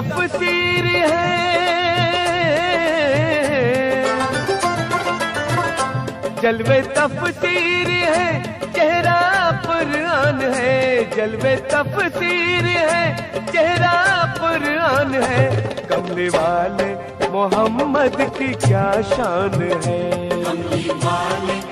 तफसीर है। जलवे तफसीर है, चेहरा पुरान है। जलवे तफसीर है, चेहरा पुरान है। कमले वाले मोहम्मद की क्या शान है? कमली वाले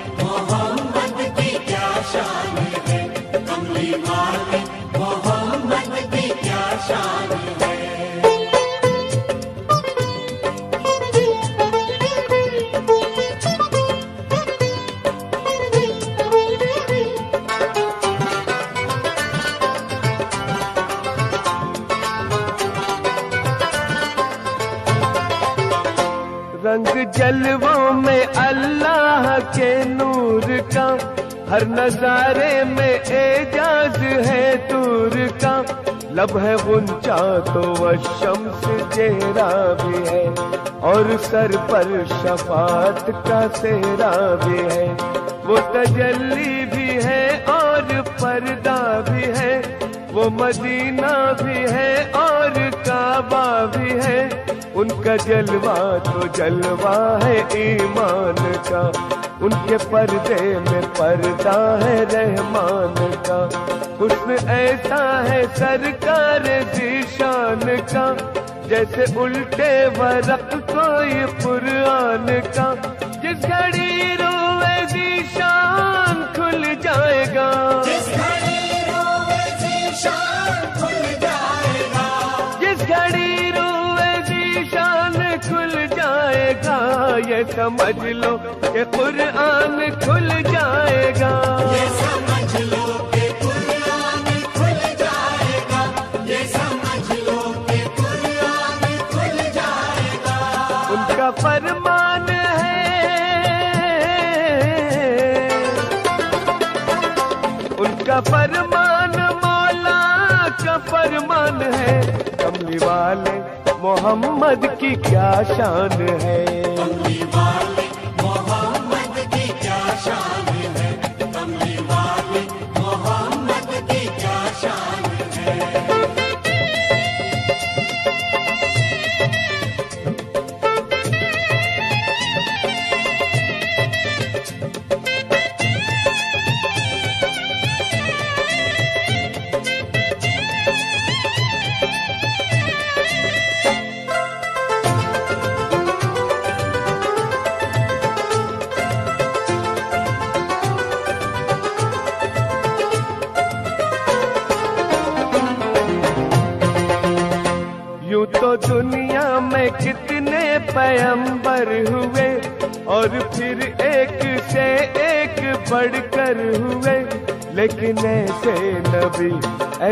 लब है गुंचा तो वह शम्स चेहरा भी है। और सर पर शफात का सेहरा भी है। वो तजल्ली भी है और पर्दा भी है। वो मदीना भी है और काबा भी है। उनका जलवा तो जलवा है ईमान का। उनके पर्दे में पर्दा है रहमान का। हुस्न ऐसा है सरकार जीशान का जैसे उल्टे वरक कोई पुरान का। जिस घड़ी रोए जीशान खुल जाएगा। जिस घड़ी रोवे जीशान खुल जाएगा। जिस घड़ी रोए जीशान खुल जाएगा। ये समझ लो कि कुरान खुल जाएगा। ये समझ उनका फरमान मौला का है। कमली वाले मोहम्मद की क्या शान है?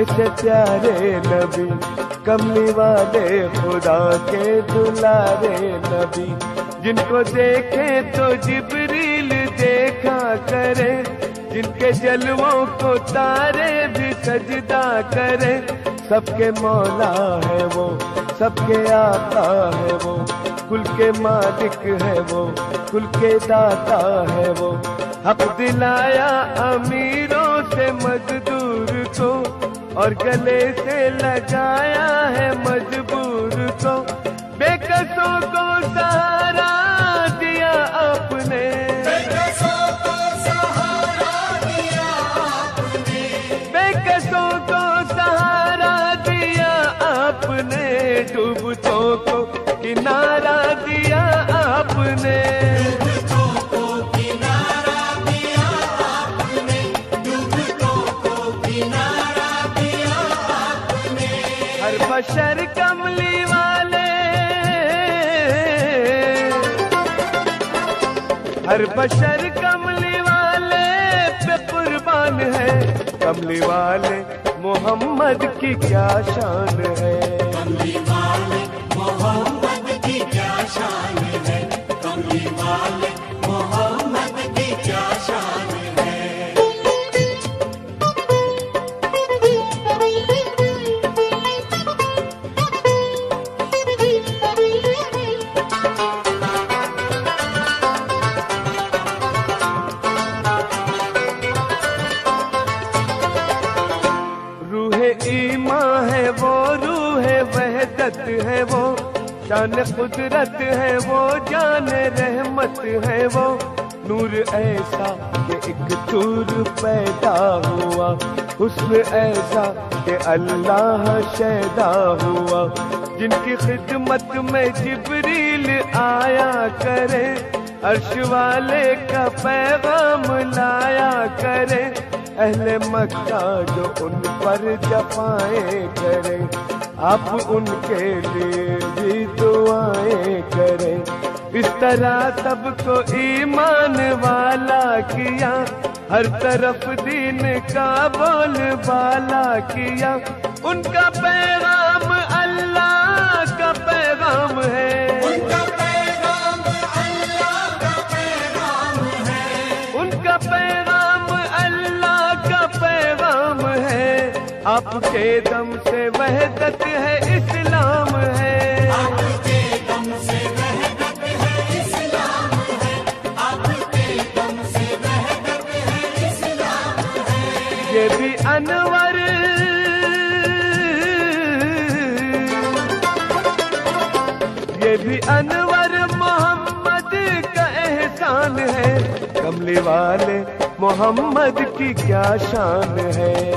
ऐसे प्यारे नबी कमली वाले खुदा के दुलारे नबी। जिनको देखे तो जिबरील देखा करे, जिनके जलवों को तारे भी सजदा करे। सबके मौला है वो, सबके आता है वो, कुल के मालिक है वो, कुल के दाता है वो। हक दिलाया अमीरों से को और गले से लगाया है मजबूर को बेकसों बशर कमली वाले पे कुर्बान है। कमली वाले मोहम्मद की क्या शान है? कुदरत है वो, जान रहमत है वो। नूर ऐसा कि एक तूर पैदा हुआ। हुस्न ऐसा कि अल्लाह शैदा हुआ। जिनकी खिदमत में जिबरील आया करे, अर्श वाले का पैगाम लाया करे। अहले मक्का जो उन पर जफाएँ करे। आप उनके लिए भी दुआएँ करें। इस तरह सबको ईमान वाला किया। हर तरफ़ दीन का बोल वाला किया। उनका पैगाम आपके दम से वहदत है इस्लाम है। आपके दम से वहदत है इस्लाम है। आपके दम से वहदत है इस्लाम है। ये भी अनवर। ये भी अनवर मोहम्मद का एहसान है। कमली वाले मोहम्मद की क्या शान है?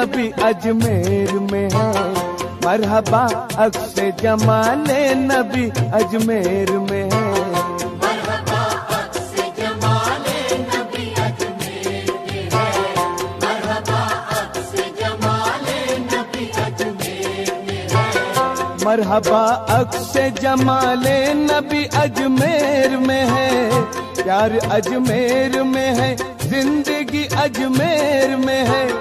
नबी अजमेर में है। मरहबा अक्स जमाले नबी अजमेर में है। मरहबा अक्स जमाले नबी अजमेर में है। मरहबा अक्स जमाले नबी अजमेर में है। मरहबा अक्स जमाले नबी अजमेर में है। प्यार अजमेर में है ज़िंदगी अजमेर में है।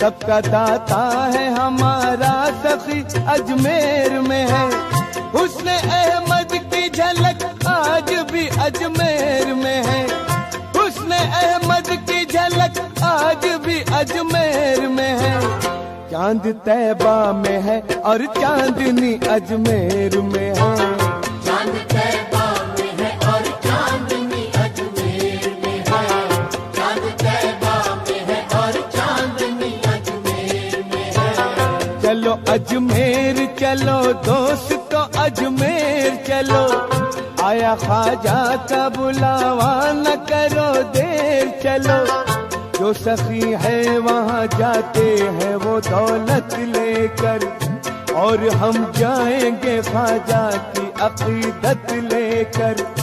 सबका दाता है हमारा सखी अजमेर में है। उसने अहमद की झलक आज भी अजमेर में है। उसने अहमद की झलक आज भी अजमेर में है। चाँद तैबा में है और चांदनी अजमेर में है। अजमेर चलो, दोस्तों अजमेर चलो। आया ख्वाजा का बुलावा न करो, देर चलो। जो सखी है वहाँ जाते हैं, वो दौलत लेकर। और हम जाएँगे ख्वाजा की अकीदत लेकर।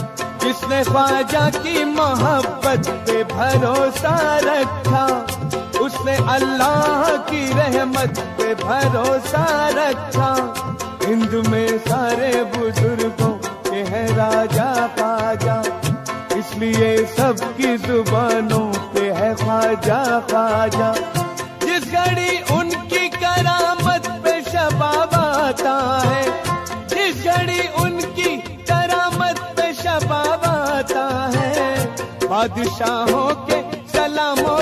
जिसने ख्वाजा की मोहब्बत पे भरोसा रखा? उसने अल्लाह की रहमत पे भरोसा रखा। हिंद में सारे बुज़ुर्गों के हैं राजा पाजा। इसलिए सबकी जुबानों पे है ख्वाजा ख्वाजा। जिस घड़ी उनकी करामत पे शबाब आता है, जिस घड़ी उनकी करामत पे शबाब आता है। बादशाहों के सलामों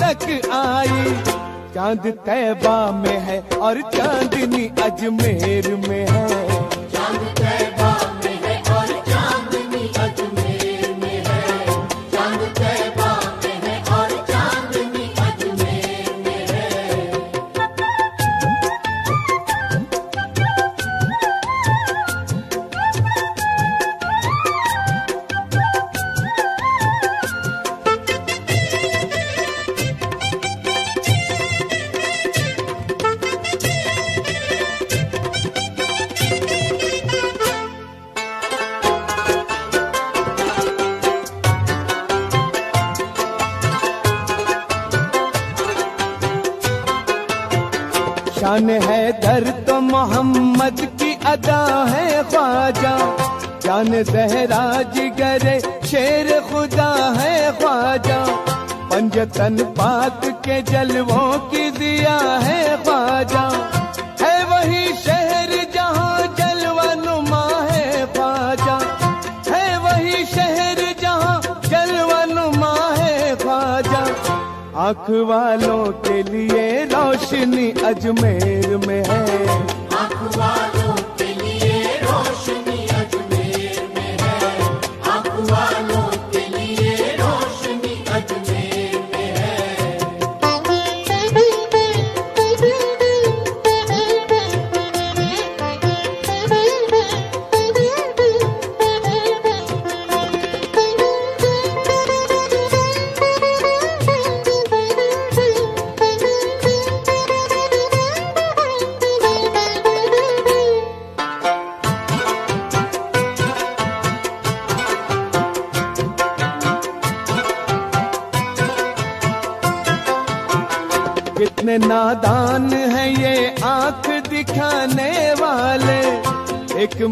तक आई। चाँद तैबा में है और चांदनी अजमेर में है। चाँद तैबा दर तो मोहम्मद की अदा है ख्वाजा। जान जहराज गरे शेर खुदा है ख्वाजा। पंजतन पाक के जलवों की दिया है ख्वाजा। है वही शहर जहाँ जलवा नुमा है ख्वाजा। है वही शहर जहाँ जलवा नुमा है ख्वाजा। आँख वालों के लिए रोशनी अजमेर में है।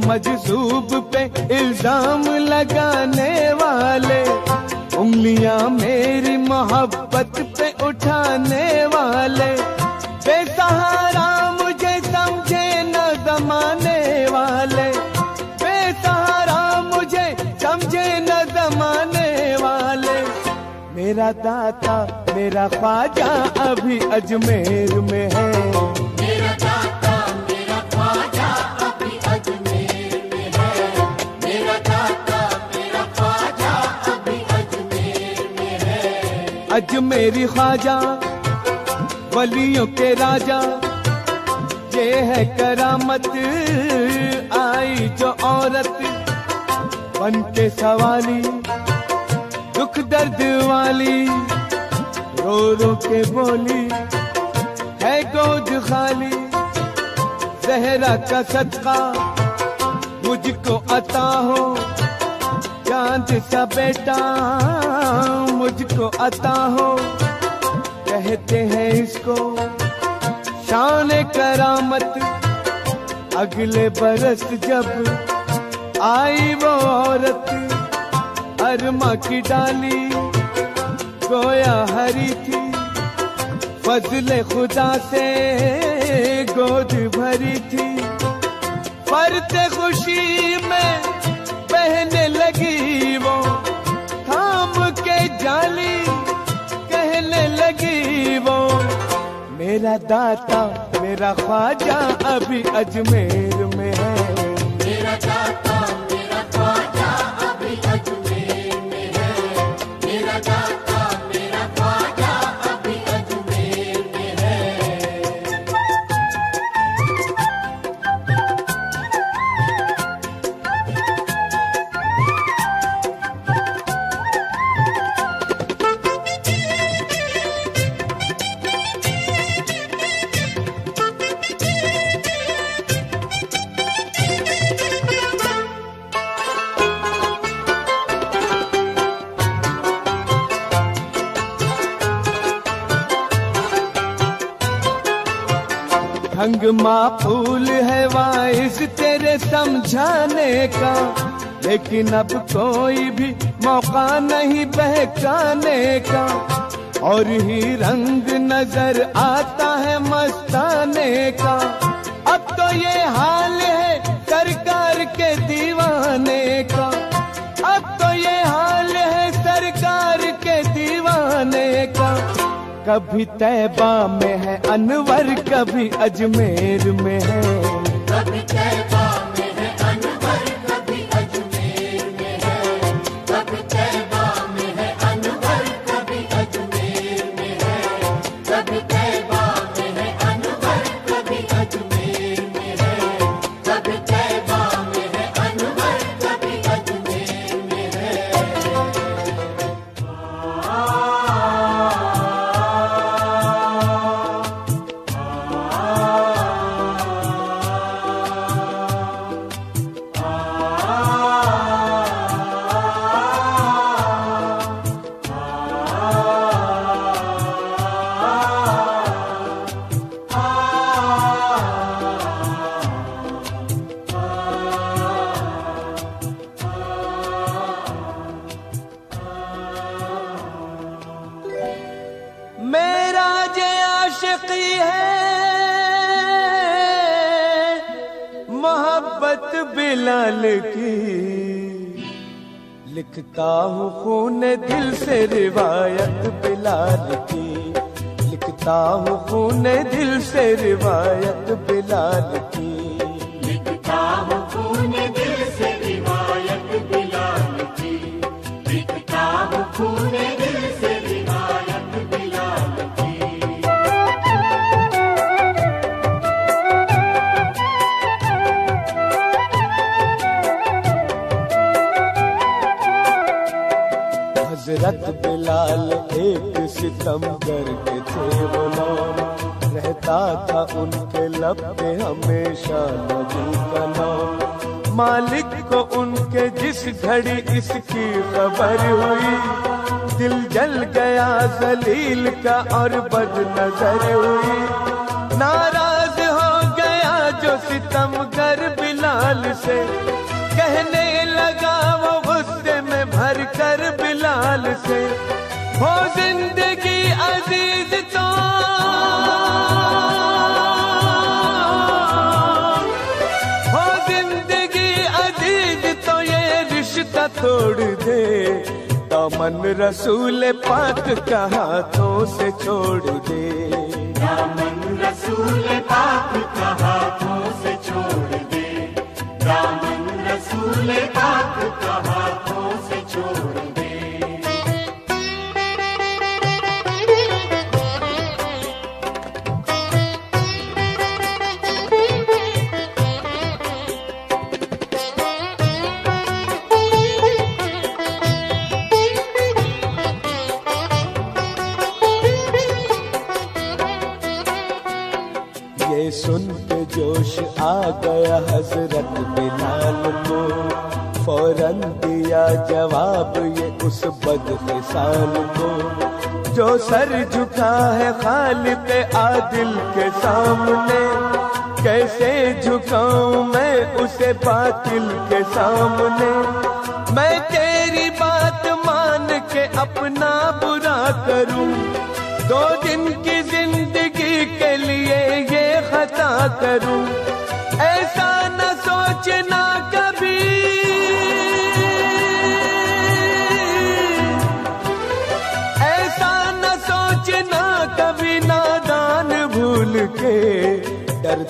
मजसूब पे इल्ज़ाम लगाने वाले, उंगलियाँ मेरी मोहब्बत पे उठाने वाले। बेसहारा मुझे समझे न जमाने वाले। बेसहारा मुझे समझे न जमाने वाले। मेरा दाता, मेरा ख्वाजा अभी अजमेर में है। है अजमेरी ख्वाजा, वलियों के राजा। ये है करामत, आई जो औरत बन के सवाली, दुख दर्द वाली, रो रो के बोली, है गोद खाली। जहरा का सदका मुझको अता हो। चाँद सा बेटा मुझको अता हो। कहते हैं इसको, शान करामत। अगले बरस जब आई वो औरत, अरमा की डाली गोया हरी थी। फजले खुदा से गोद भरी थी। फरते खुशी में बहने लगी वो। थाम के जाली, कहने लगी वो। मेरा दाता, मेरा ख्वाजा अभी अजमेर में है। मेरा दाता माफूल है वाइस तेरे समझाने का। लेकिन अब कोई भी मौका नहीं बहकाने का। और ही रंग नज़र आता है मस्ताने का। अब तो ये हाँ कभी तैबा में है अनवर कभी अजमेर में है। कभी तैबा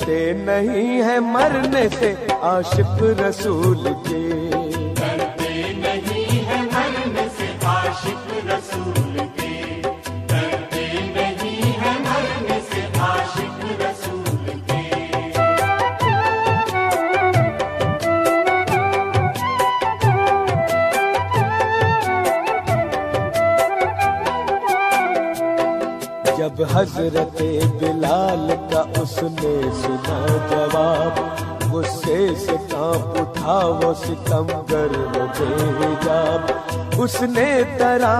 डरते नहीं है मरने से आशिक रसूल के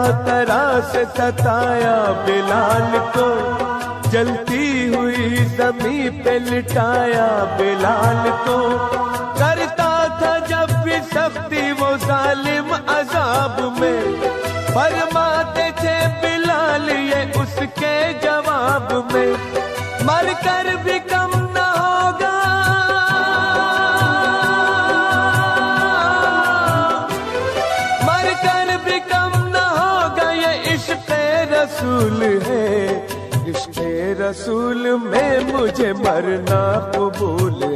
क्या से सताया बिलाल को। जलती हुई जमी पे लिटाया बिलाल को। रसूल है। इश्क रसूल में मुझे मरना कबूल है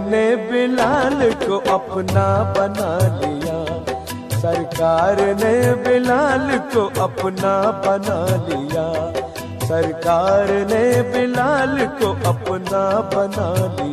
ने बिलाल को अपना बना लिया। सरकार ने बिलाल को अपना बना लिया। सरकार ने बिलाल को अपना बना लिया।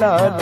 लाल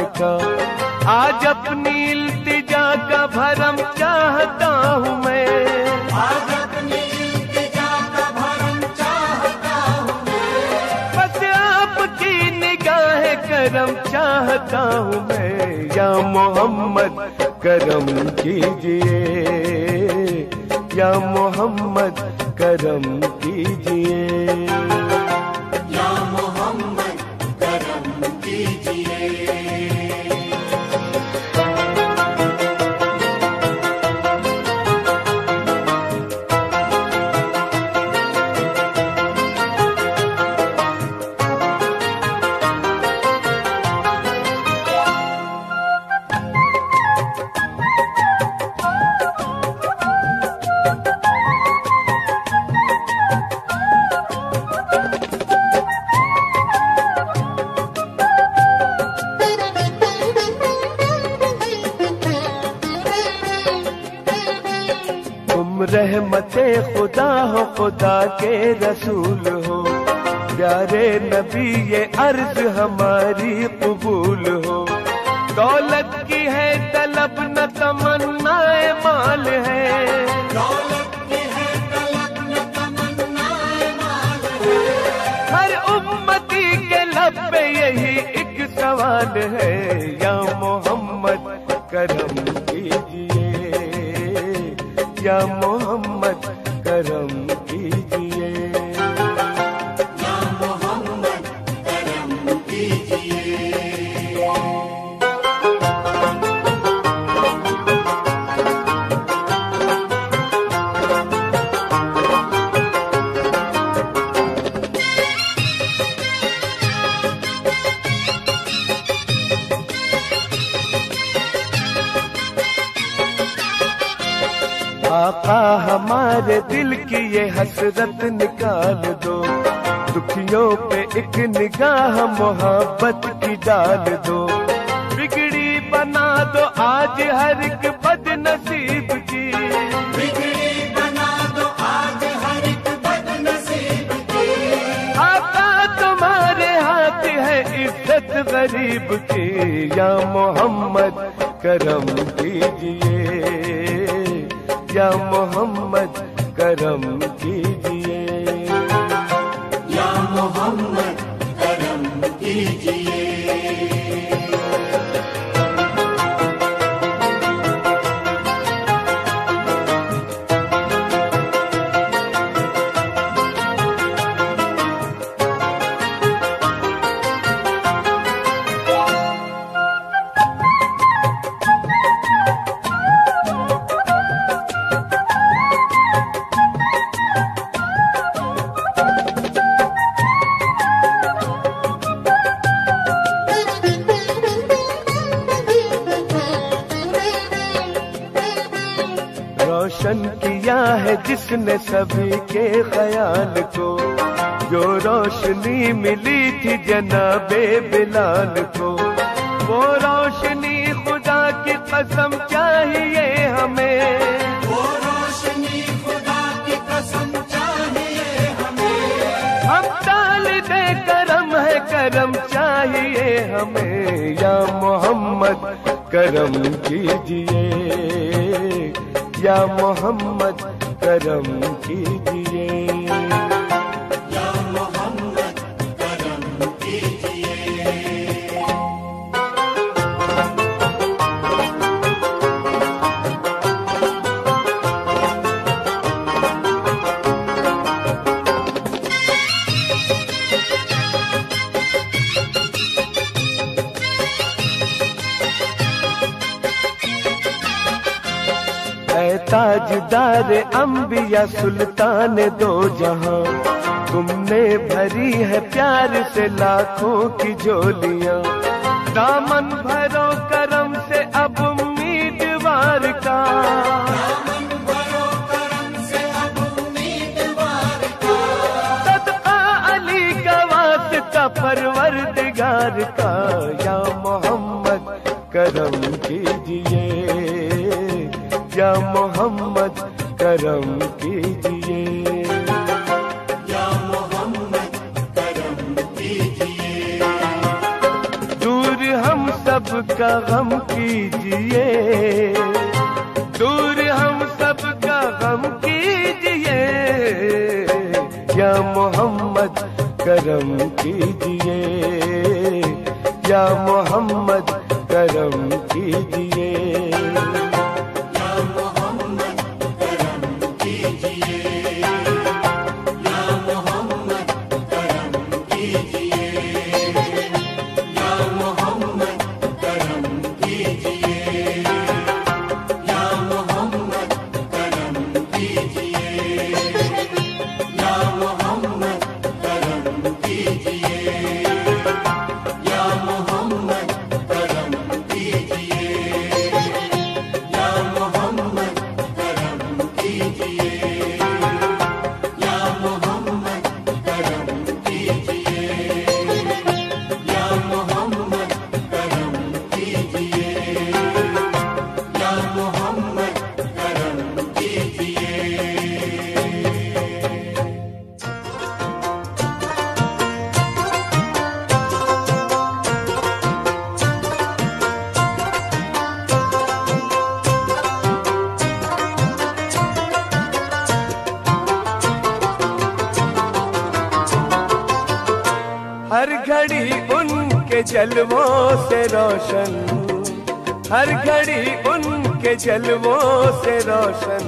घड़ी उनके जलवों से रोशन।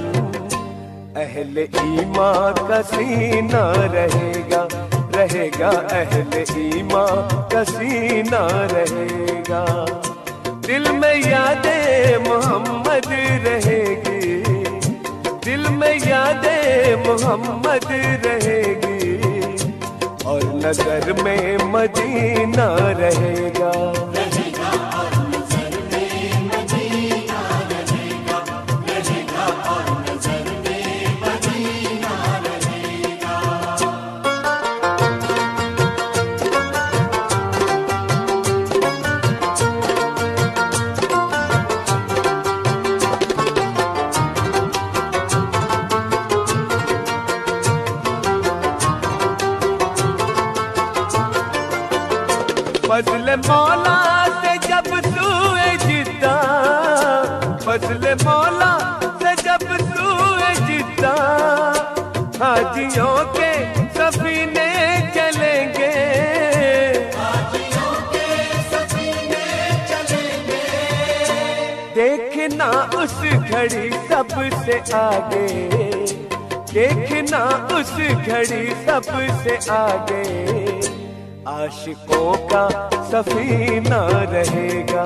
अहल ईमा का सीना रहेगा रहेगा अहल ईमा का सीना रहेगा। दिल में यादें मोहम्मद रहेगी, दिल में यादें मोहम्मद रहेगी, और नज़र में मदीना रहेगा। सबसे आगे। देखना उस घड़ी सबसे आगे। आशिकों का सफीना रहेगा।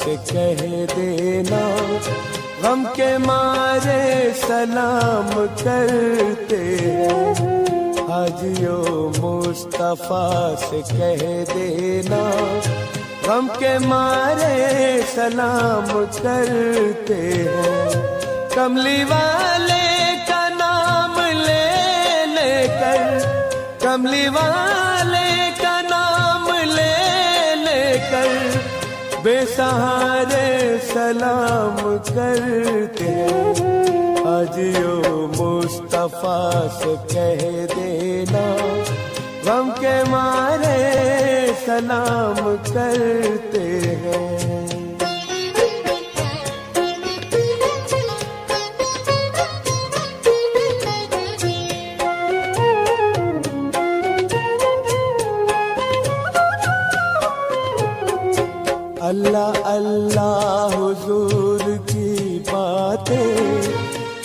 से कह देना, गम के मारे सलाम करते। हाजियो मुस्तफ़ा से कह देना, गम के मारे सलाम करते हैं। कमली वाले का नाम ले लेकर कमली वाले बेसहारे सलाम करते अजियो मुस्तफ़ा से कह देना गम के मारे सलाम करते हैं। अल्लाह अल्लाह हुजूर की बातें,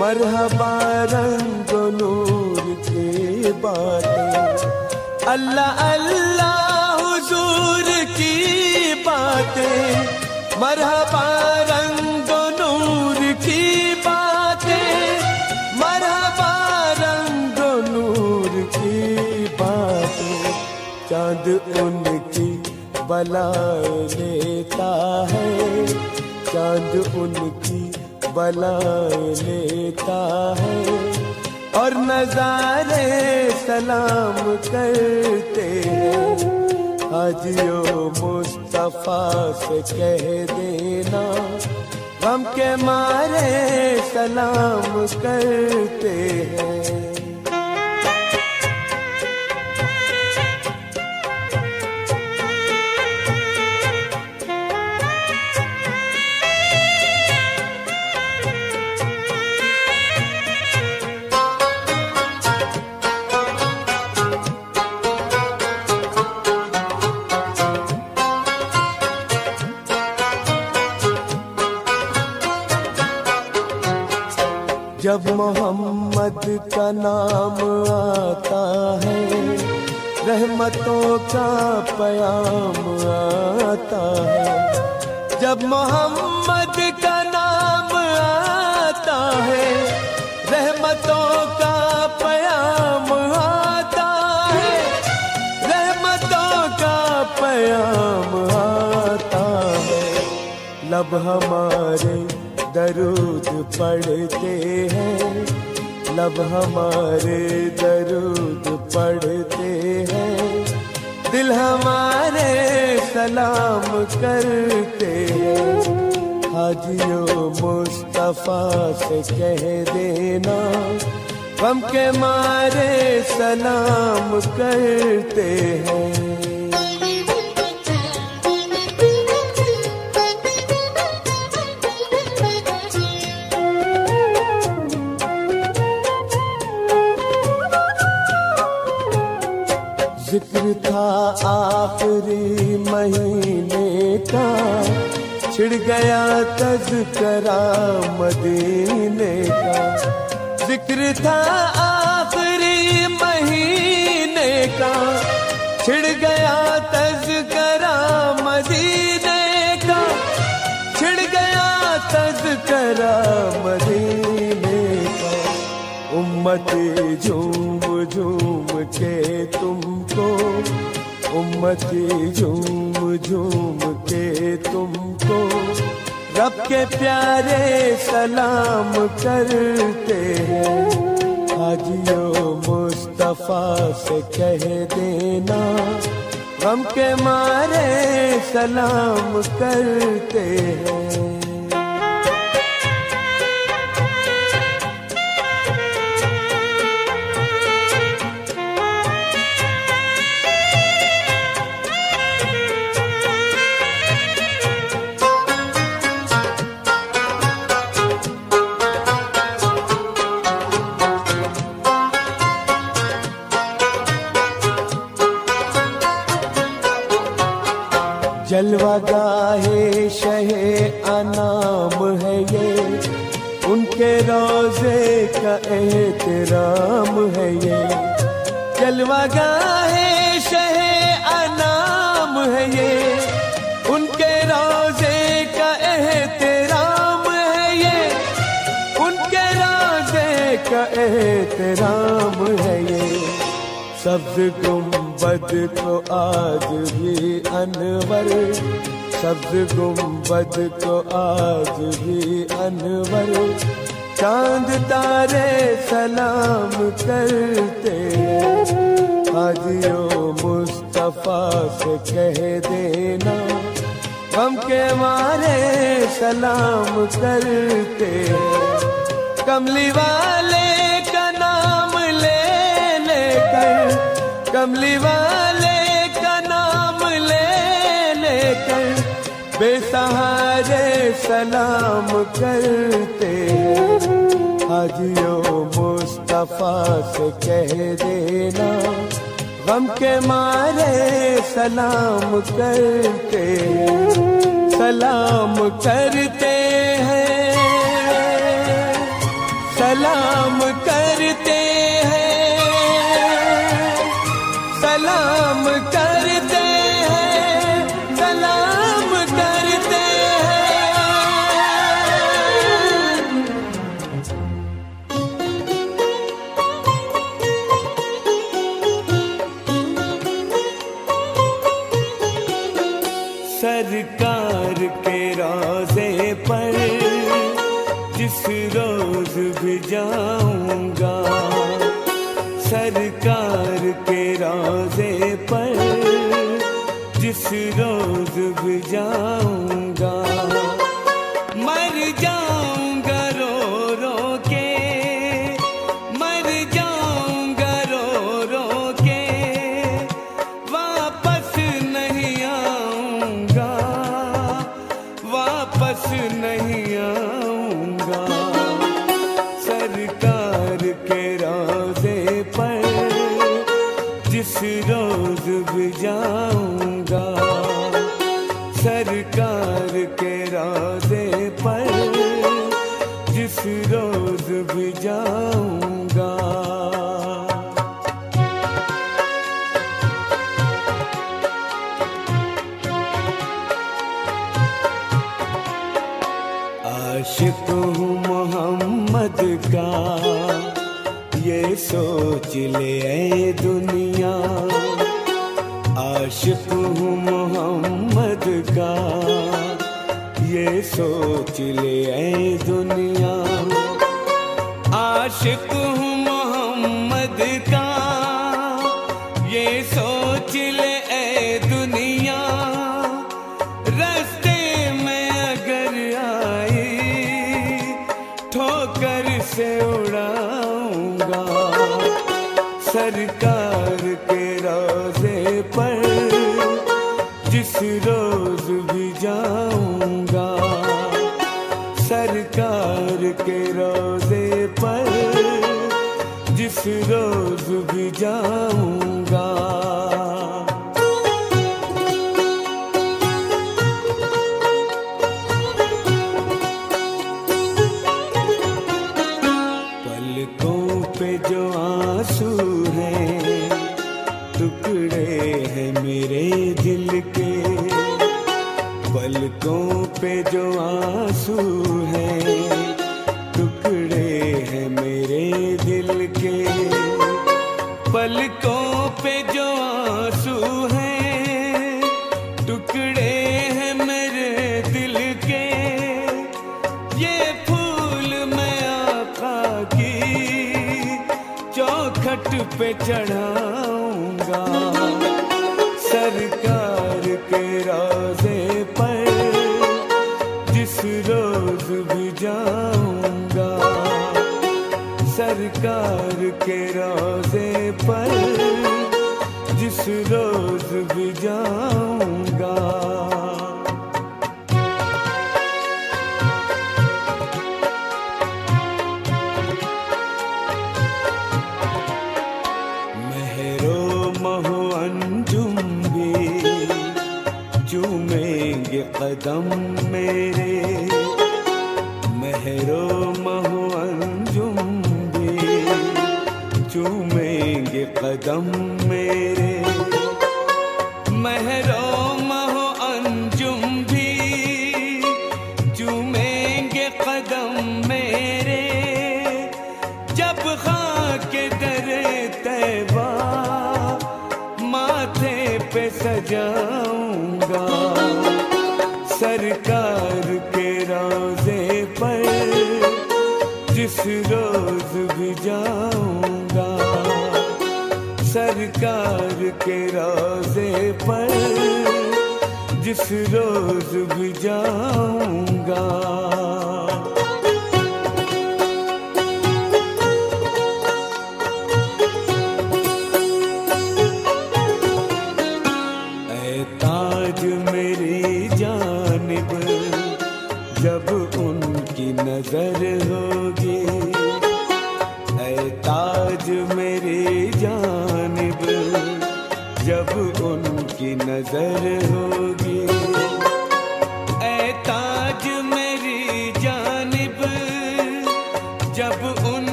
मरहबा रंग नूर की बातें। अल्लाह अल्लाह हुजूर की बातें, मरहबा रंग नूर की बातें, मरहबा रंग नूर की बातें। चाँद उनकी बलाए लेता है, चाँद उनकी बलाए लेता है। और नजारे सलाम करते हैं हाजियो मुस्तफ़ा से कह देना हम के मारे सलाम करते हैं। जब मोहम्मद का नाम आता है, रहमतों का पयाम आता है। जब मोहम्मद का नाम आता है, रहमतों का पयाम आता है। रहमतों का पयाम आता है। लब हमारे दरूद पढ़ते हैं। लब हमारे दरूद पढ़ते हैं। दिल हमारे सलाम करते हैं। हाजियो मुस्तफ़ा से कह देना, गम के मारे सलाम करते हैं। ज़िक्र था, आखिरी महीने का। छिड़ गया तज़करा मदीने का। ज़िक्र था, आखिरी महीने का। छिड़ गया तज़करा मदीने का। छिड़ गया तज़करा मदीने का। उम्मती झूम झूम के तुमको, उम्मती झूम झूम के तुमको। रब के प्यारे सलाम करते हैं। हाजियो मुस्तफ़ा से कह देना, गम के मारे सलाम करते हैं। एहतराम है ये। जलवा गाहे शहे अनाम है ये। उनके रोज़े का एहतराम है ये। उनके रोज़े का एहतराम है ये। सब्ज गुंबद को आज भी अनवर। सब्ज गुंबद को आज भी अनवर। चाँद तारे सलाम करते हाजियो मुस्तफ़ा से कह देना हम के मारे सलाम करते। कमली वाले का नाम ले लेकर कमली वाले का नाम ले लेकर बेसहारे सलाम करते। हाजियो मुस्तफ़ा से कह देना, गम के मारे सलाम करते। सलाम करते हैं, सलाम करते हैं, सलाम करते नहीं आऊँगा chile.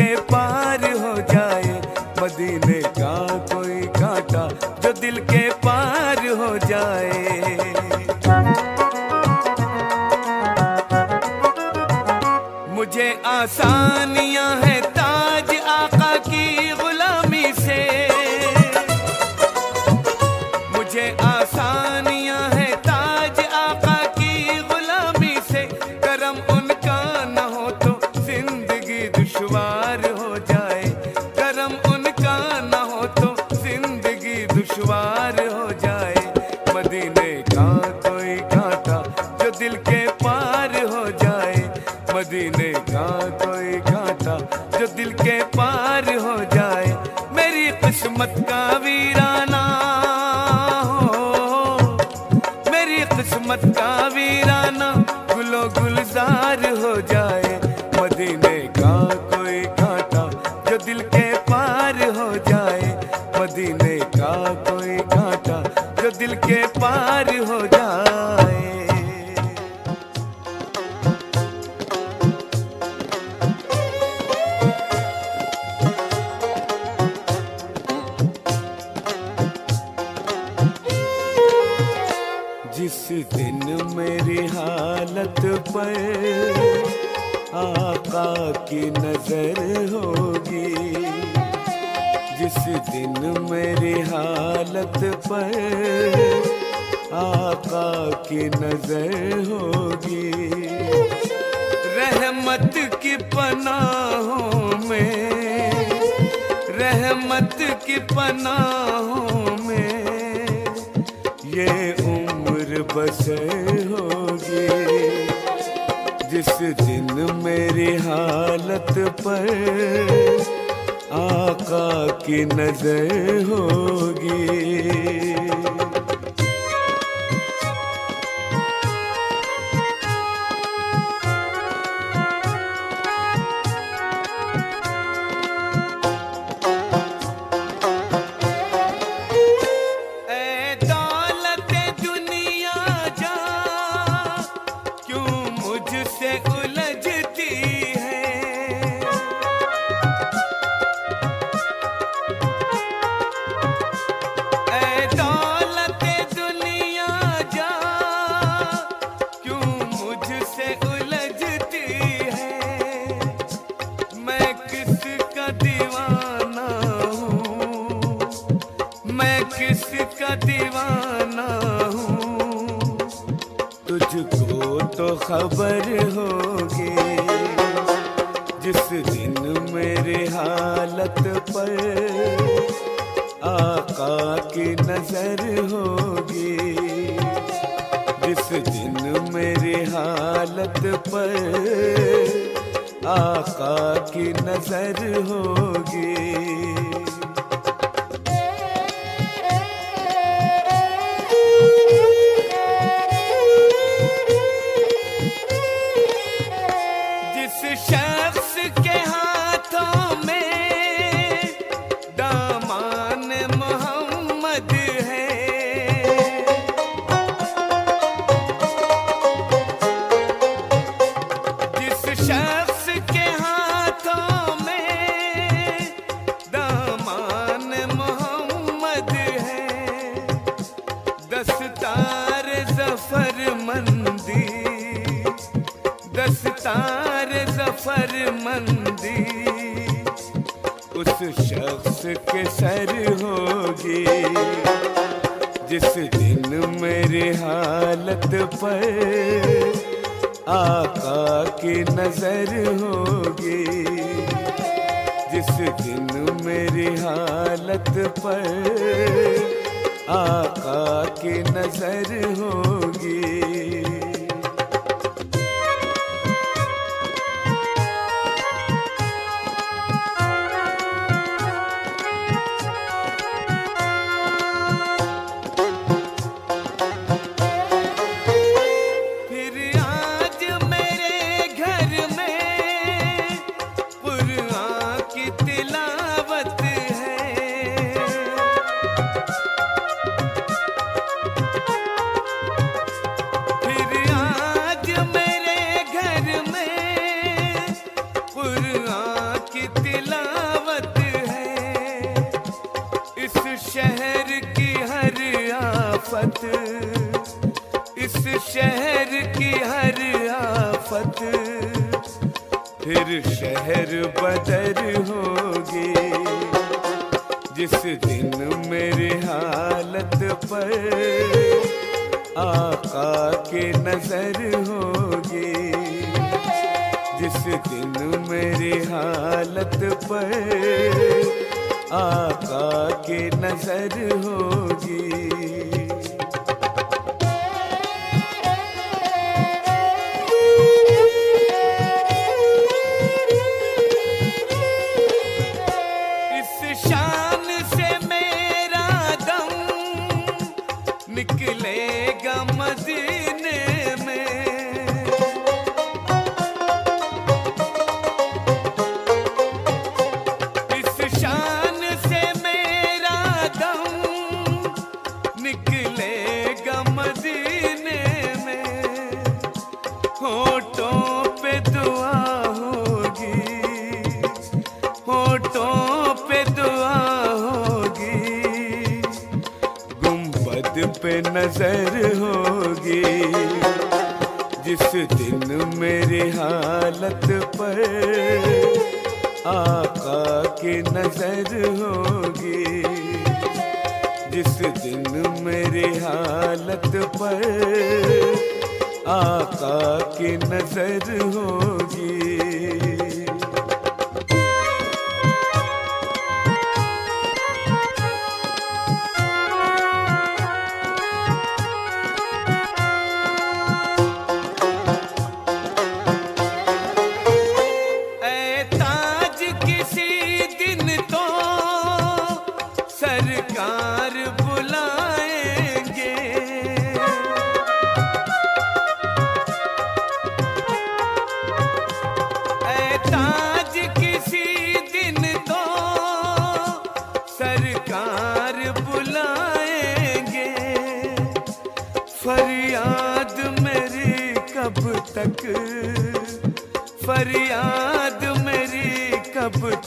के पार हो जाए, मदीने का कोई कांटा जो दिल के पार हो जाए। मुझे आसान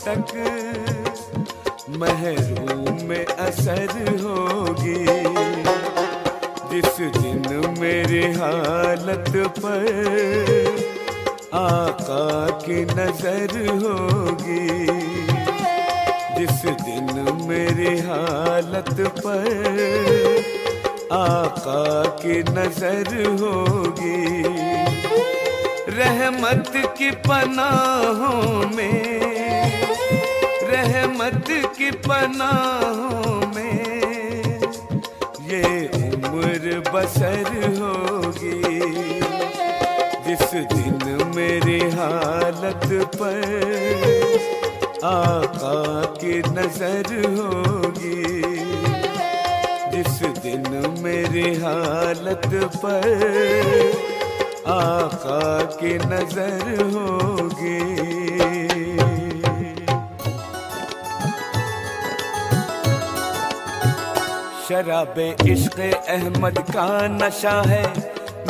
तक महरूम में असर होगी। जिस दिन मेरी हालत पर आका की नज़र होगी। जिस दिन मेरी हालत पर आका की नज़र होगी। रहमत की पनाहों में रहमत की पनाहों में ये उम्र बसर होगी। जिस दिन मेरी हालत पर आका की नज़र होगी। जिस दिन मेरी हालत पर आका की नज़र होगी। शराब इश्क अहमद का नशा है।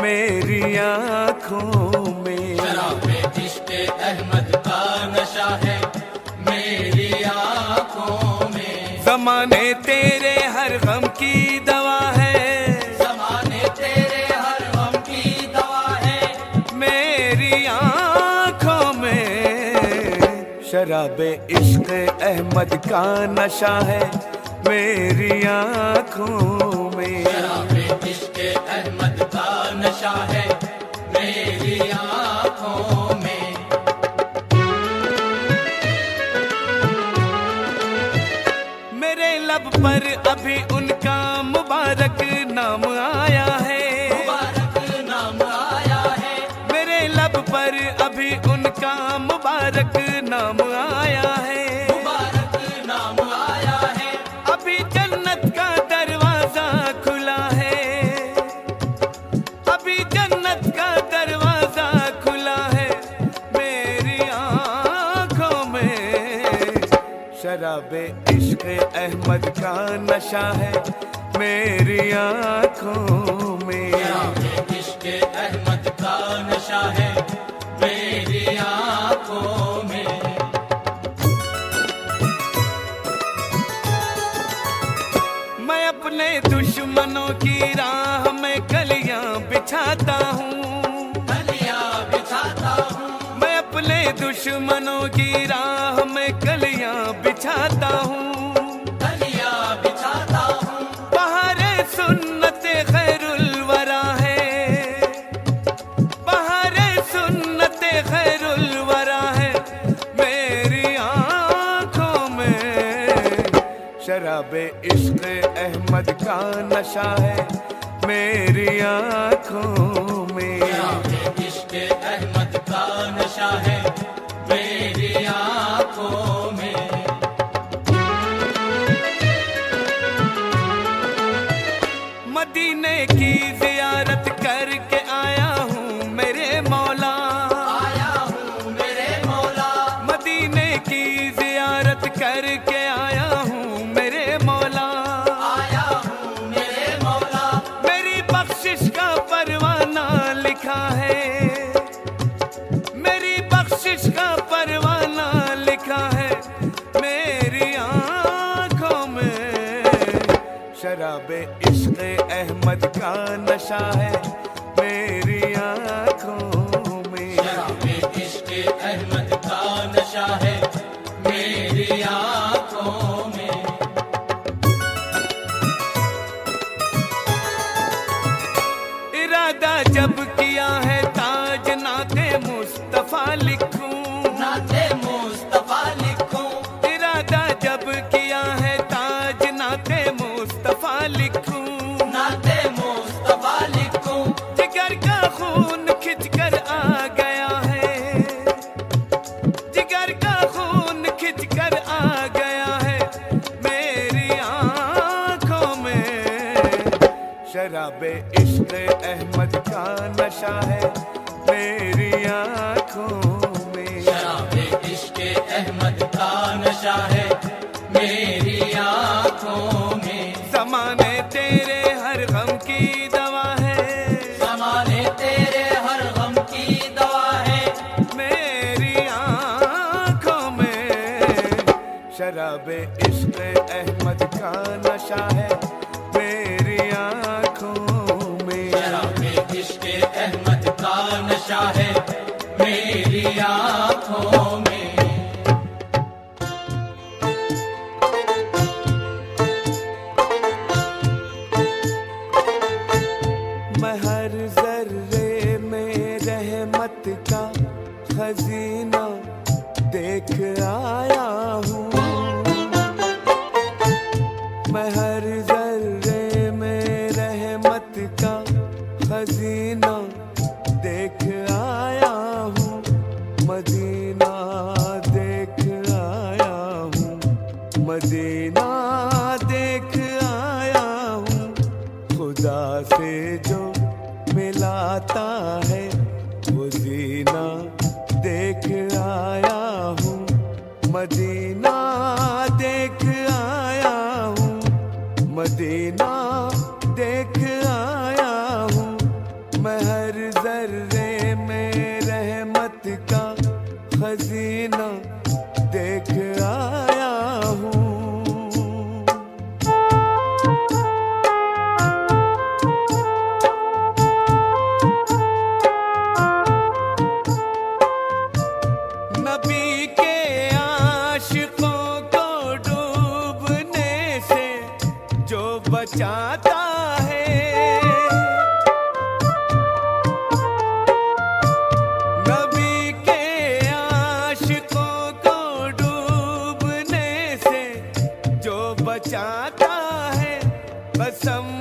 मेरी आँखों में। शराबे इश्क अहमद का नशा है। मेरी आँखों में। जमाने तेरे हर गम की दवा है। जमाने तेरे हर गम की दवा है। मेरी आँखों में। शराब इश्क अहमद का नशा है। मेरी आँखों में। अहमद का नशा है। इश्क अहमद का नशा है मेरी आँखों में। अहमद का नशा है में मैं अपने दुश्मनों की राह में हूँ कलियाँ बिछाता हूँ। मैं अपने दुश्मनों की राह में कलियाँ बिछाता हूँ। नशा है मेरी आँखों में। अहमद का नशा है मेरी आँखों में मदीने की कसम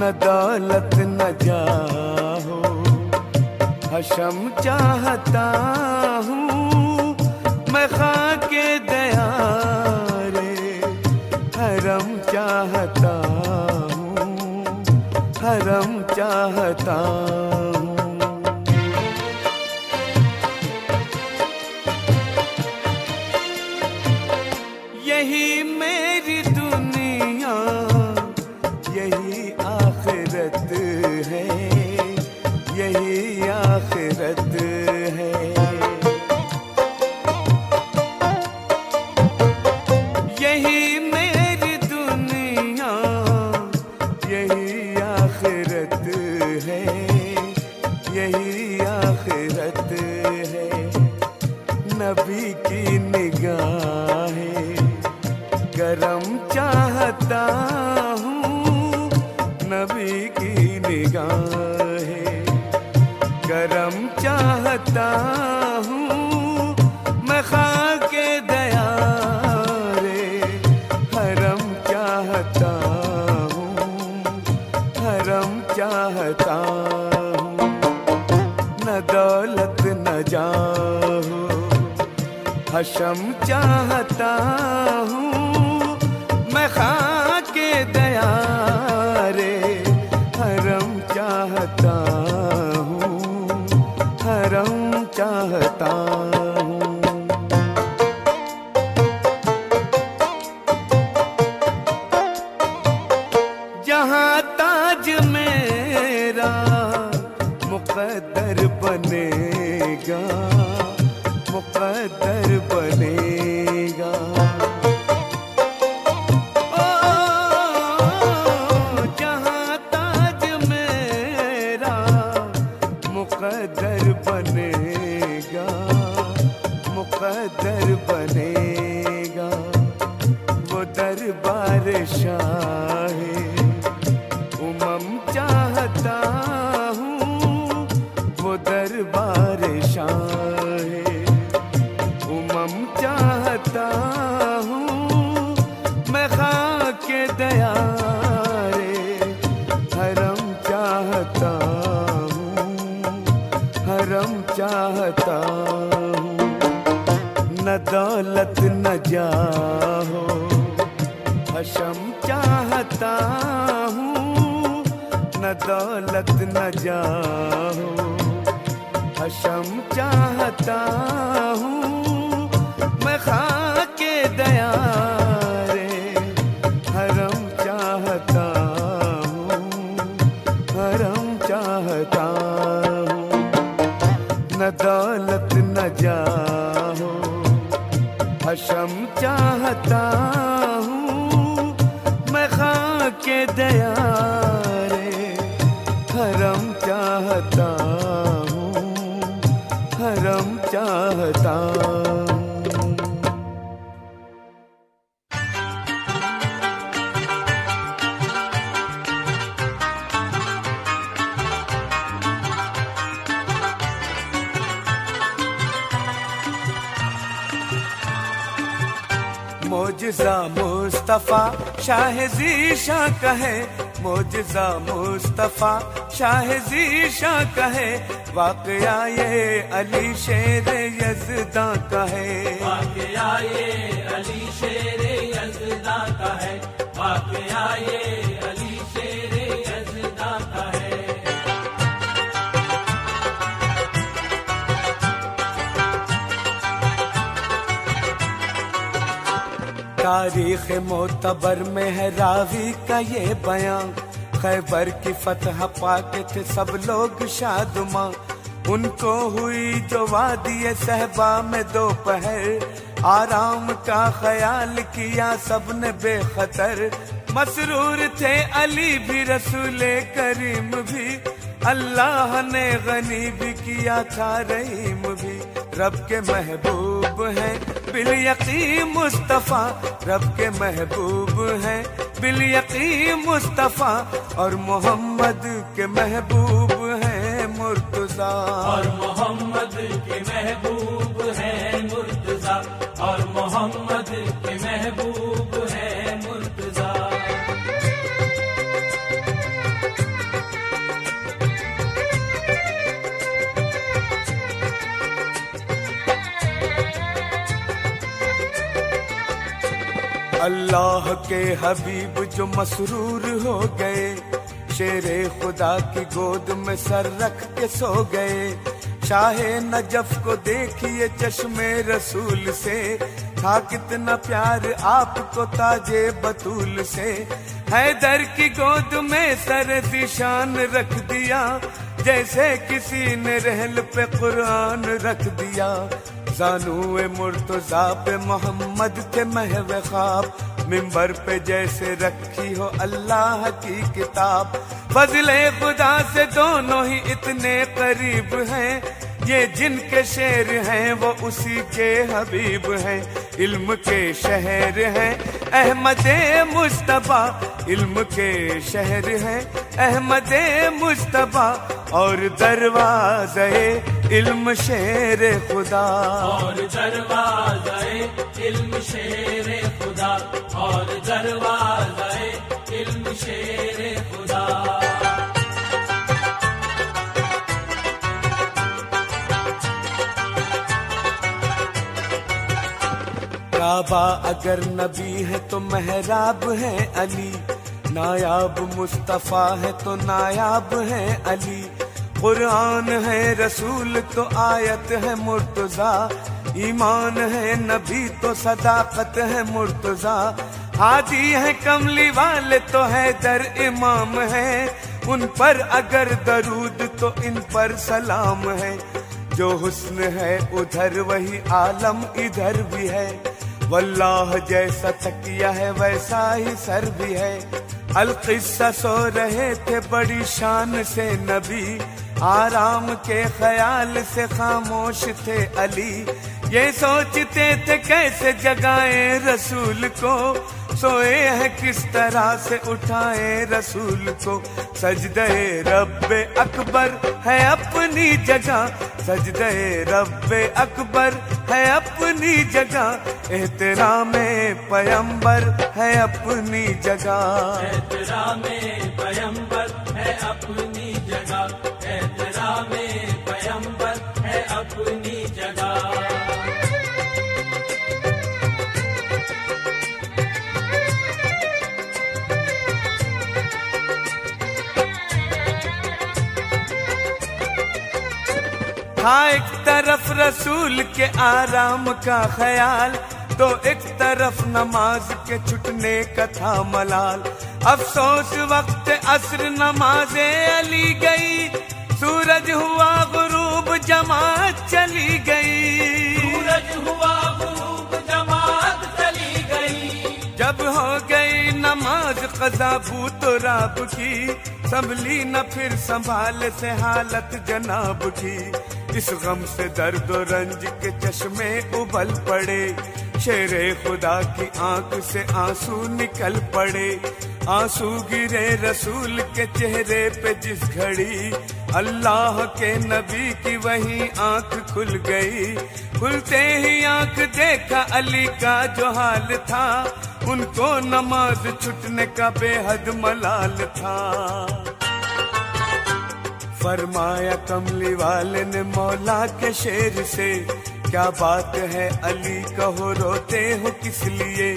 न दौलत न जाओ हशम चाहता हूँ, मैं खाके दया रे हरम चाहता हूँ, हरम चाहता हूँ। शाह जीशा कहे वाकया ये अली शेर यजदा कहे। वाकया ये अली शेर यजदा का है वाकया ये अली शेर यजदा का है तारीख मोतबर में है रावी का ये बयान। खैबर की फतह पाके थे सब लोग शादमा। उनको हुई जो वादी सहबा में दोपहर। आराम का ख्याल किया सबने बेखतर। मसरूर थे अली भी, रसूल करीम भी। अल्लाह ने गनी भी किया था रहीम भी। रब के महबूब हैं, बिल यकीन मुस्तफ़ा। रब के महबूब हैं बिल यकी मुस्तफ़ा और मोहम्मद के महबूब है मुर्तजा। और मोहम्मद के महबूब है मुर्तजा। और अल्लाह के हबीब जो मसरूर हो गए, शेरे खुदा की गोद में सर रख के सो गए। शाहे नजफ को देखिए चश्मे रसूल से, था कितना प्यार आपको ताजे बतूल से। हैदर की गोद में सर दिशान रख दिया, जैसे किसी ने रहल पे कुरान रख दिया। जानुए मुर्तजा पे मोहम्मद के महव ख्वाब मिंबर पे जैसे रखी हो अल्लाह की किताब। फजले खुदा से दोनों ही इतने करीब हैं। ये जिनके शेर हैं, वो उसी के हबीब हैं। इल्म के शहर हैं, अहमद मुस्तफ़ा। इल्म के शहर हैं, अहमद मुस्तफ़ा। और दरवाजे इल्म शेर खुदा। और दरवाज़े इल्म शेर खुदा। और दरवाज़े इल्म शेर खुदा। काबा अगर नबी है तो महराब है अली। नायाब मुस्तफ़ा है तो नायाब है अली। कुरान है, रसूल तो आयत है मुर्तजा। ईमान है, नबी तो सदाकत है मुर्तजा। हादी है कमली वाले तो है दर इमाम है। उन पर अगर दरूद तो इन पर सलाम है। जो हुस्न है, उधर वही आलम, इधर भी है। वल्लाह जैसा तकिया है, वैसा ही सर भी है। अलकिस्सा सो रहे थे, बड़ी शान से नबी। आराम के ख्याल से खामोश थे अली। ये सोचते थे कैसे जगाए रसूल को। सोए हैं किस तरह से उठाए रसूल को। सजदे रब्बे अकबर है अपनी जगह। सजदे रब्बे अकबर है अपनी जगह। एहतराम पयंबर है अपनी जगह। एहतराम पैगंबर है अपनी था एक तरफ़ रसूल के आराम का ख्याल तो एक तरफ़ नमाज़ के छुटने का था मलाल। अफसोस वक्त असर नमाजे अली गई सूरज हुआ गुरूब जमात चली गई। सूरज हुआ गुरूब जमात चली गई। जब हो गई नमाज़ कजा तो राब की संभली न फिर संभाल से हालत जनाब की। इस गम से दर्द रंज के चश्मे उबल पड़े, शेरे खुदा की आँख से आँसू निकल पड़े। आँसू गिरे रसूल के चेहरे पे जिस घड़ी, अल्लाह के नबी की वही आँख खुल गई। खुलते ही आँख देखा अली का जो हाल था, उनको नमाज़ छुटने का बेहद मलाल था। फरमाया कमली वाले ने मौला के शेर से, क्या बात है अली? कहो रोते हो किस लिए?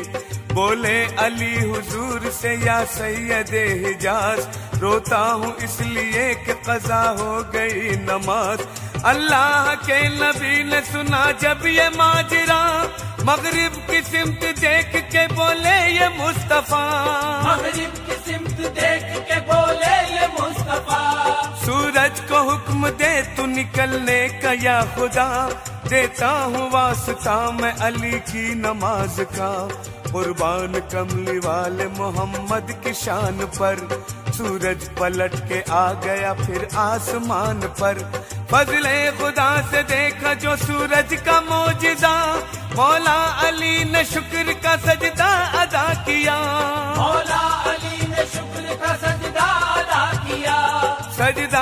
बोले, अली हुजूर से या सैयद हिजाज रोता हूँ इसलिए कि कजा हो गई नमाज़। अल्लाह के नबी ने सुना जब ये माजरा मगरिब की सिमत देख के बोले ये मुस्तफ़ा। मगरिब की सिमत देख के बोले ये मुस्तफ़ा। सूरज को हुक्म दे तू निकलने का या खुदा। देता हूँ वास्ता मैं अली की नमाज़ का। कुर्बान कमली वाले मोहम्मद की शान पर। सूरज पलट के आ गया फिर आसमान पर। फजले खुदा से देखा जो सूरज का मोजदा मौला अली ने शुक्र का सजदा अदा किया। मौला अली ने शुक्र का सजदा अदा किया। सजदा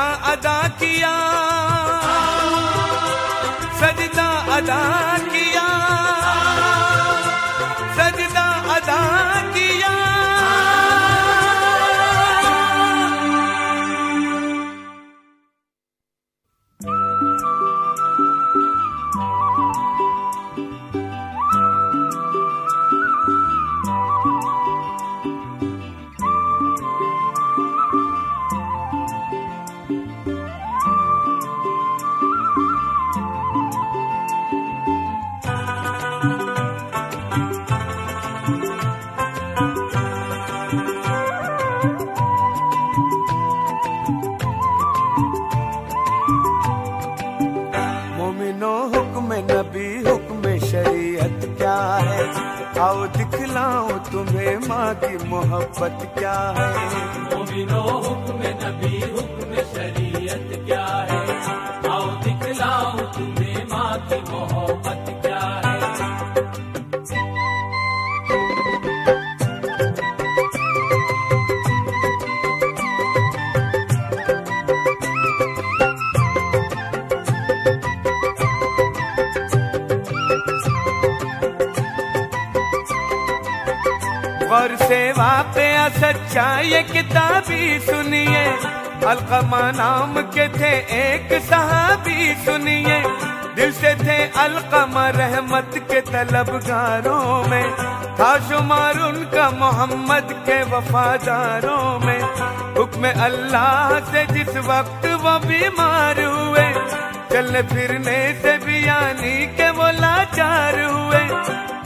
माँ की मोहब्बत क्या है? नबी हुक्म सेवा पे सच्चा ये किताबी सुनिए। अलकमा नाम के थे एक सहाबी सुनिए। दिल से थे अलकमा रहमत के तलबगारों में। था शुमार उनका मोहम्मद के वफादारों में। हुक्म अल्लाह से जिस वक्त वो बीमार हुए चलने फिरने से भी यानी के वो लाचार हुए।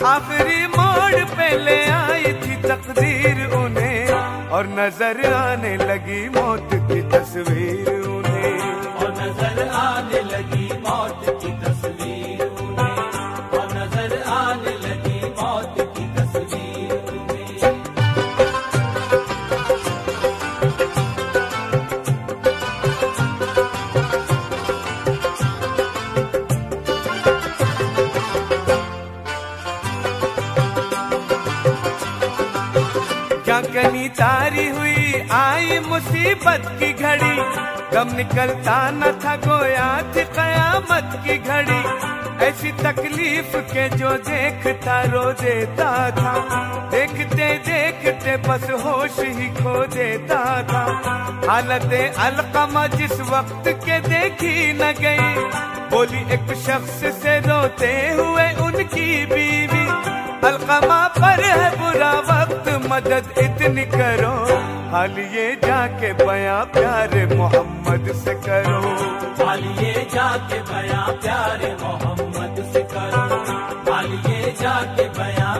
आखिरी मोड़ पे ले आई थी तकदीर उन्हें, और नज़र आने लगी मौत की तस्वीर उन्हें। और नज़र आने लगी कनी हुई, आई मुसीबत की घड़ी। कम निकलता न था गोया थी कयामत की घड़ी। ऐसी तकलीफ़ के जो देखता, रो देता था। देखते देखते बस होश ही खो देता था। हालत अलकमा जिस वक्त के देखी न गई। बोली एक शख्स से रोते हुए उनकी बीवी। अलकमा पर है बुरा वक्त, मदद इतनी करो। हाल ये जाके बया प्यार मोहम्मद से करो। हालिए जाके बया प्यार मोहम्मद से करो। हालिए जाके बया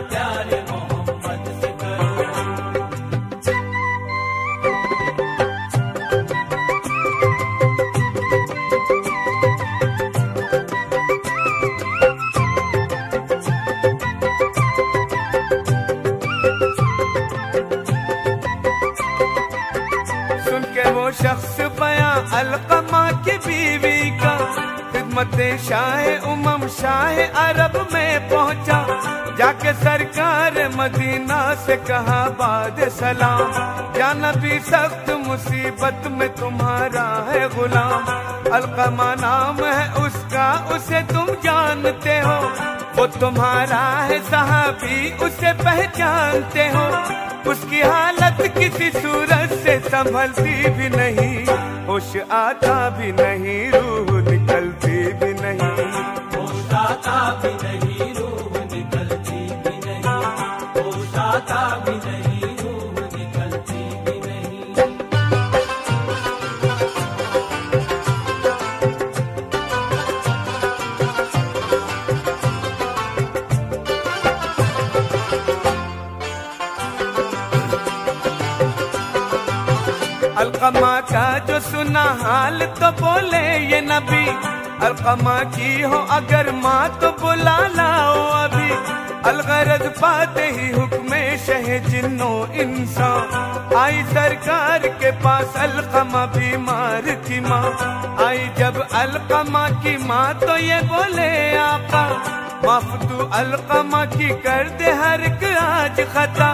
खिदमत शाह उमम, शाह अरब में पहुँचा। जाके सरकार मदीना से कहा, बाद सलाम। जाना भी सख्त मुसीबत में तुम्हारा है गुलाम। अलकमा नाम है उसका, उसे तुम जानते हो। वो तुम्हारा है साहबी, उसे पहचानते हो। उसकी हालत किसी सूरत से संभलती भी नहीं। होश आता भी नहीं, रूह निकलती भी नहीं। अलकमा का जो सुना हाल तो बोले ये नबी। अलकमा की हो अगर माँ तो बुला लाओ अभी। अलगरज पाते ही हुक्म शह जिन्नो इंसान। आई सरकार के पास अलकमा बीमार थी माँ। आई जब अलकमा की माँ तो ये बोले, आका माफ़ तू अलकमा की कर दे हर एक आज खता।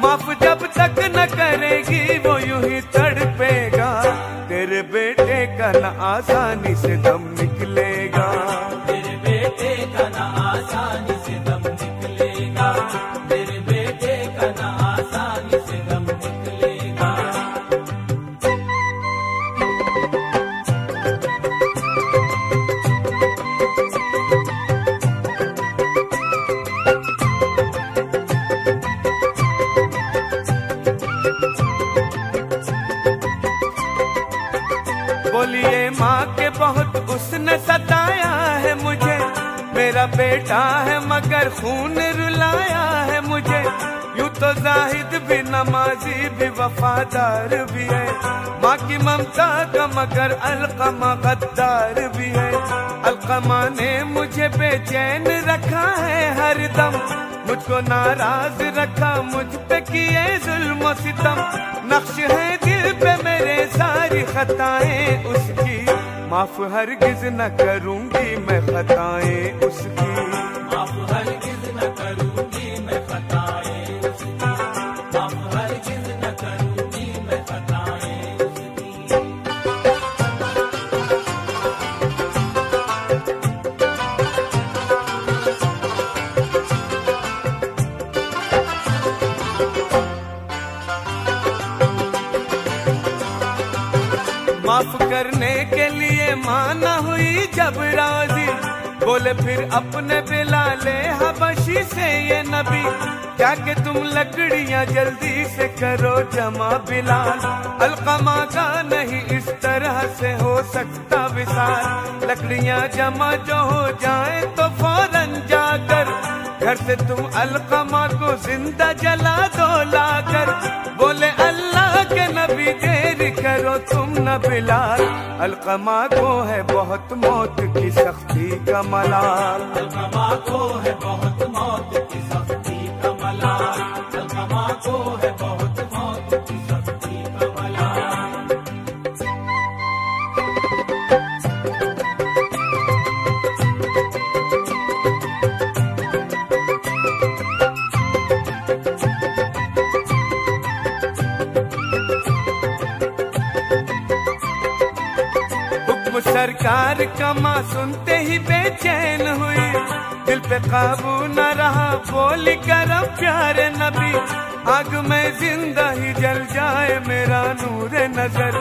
माफ़ जब तक न करेगी, वो यूँ ही तड़पेगा। तेरे बेटे का न आसानी से दम निकलेगा। बेटा है, मगर खून रुलाया है मुझे। यूँ तो जाहिद भी नमाजी भी वफादार भी है। माँ की ममता का मगर अलकमा गद्दार भी है। अलकमा ने मुझे बेचैन रखा है हरदम मुझको नाराज़ रखा, मुझ पे किए जुल्म सितम। नक्श है दिल पे मेरे सारी खताएँ उसकी। माफ़ हरगिज न करूँगी मैं खताएँ उसकी। बोले फिर अपने बिला ले हबशी से ये नबी, क्या कि तुम लकड़ियाँ जल्दी से करो जमा बिलाल। अलकमा का नहीं इस तरह से हो सकता विशाल। लकड़ियाँ जमा जो हो जाए तो फ़ौरन जाकर, घर से तुम अलकमा को ज़िंदा जला दो लाकर। बोले अल्लाह के नबी देर करो तुम न बिलाल। अलकमा को है बहुत मौत की सख्ती का मलाल। अलकमा को है बहुत मौत हुक्म सरकार का माँ सुनते ही बेचैन हुई। दिल पे काबू न रहा, बोली करम प्यारे नबी। आग में ज़िंदा ही जल जाए मेरा नूर नज़र।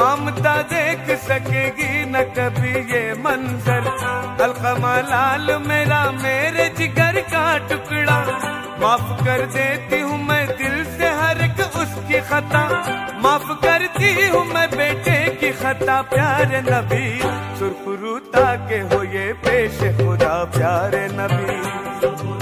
ममता देख सकेगी न कभी ये मंजर। अलकमा लाल मेरा, मेरे जिगर का टुकड़ा। माफ़ कर देती हूँ मैं दिल से हर एक उसकी खता। माफ़ करती हूँ मैं बेटे खता प्यारे नबी। सुरखुरु ताके हो ये पेश खुदा प्यार नबी।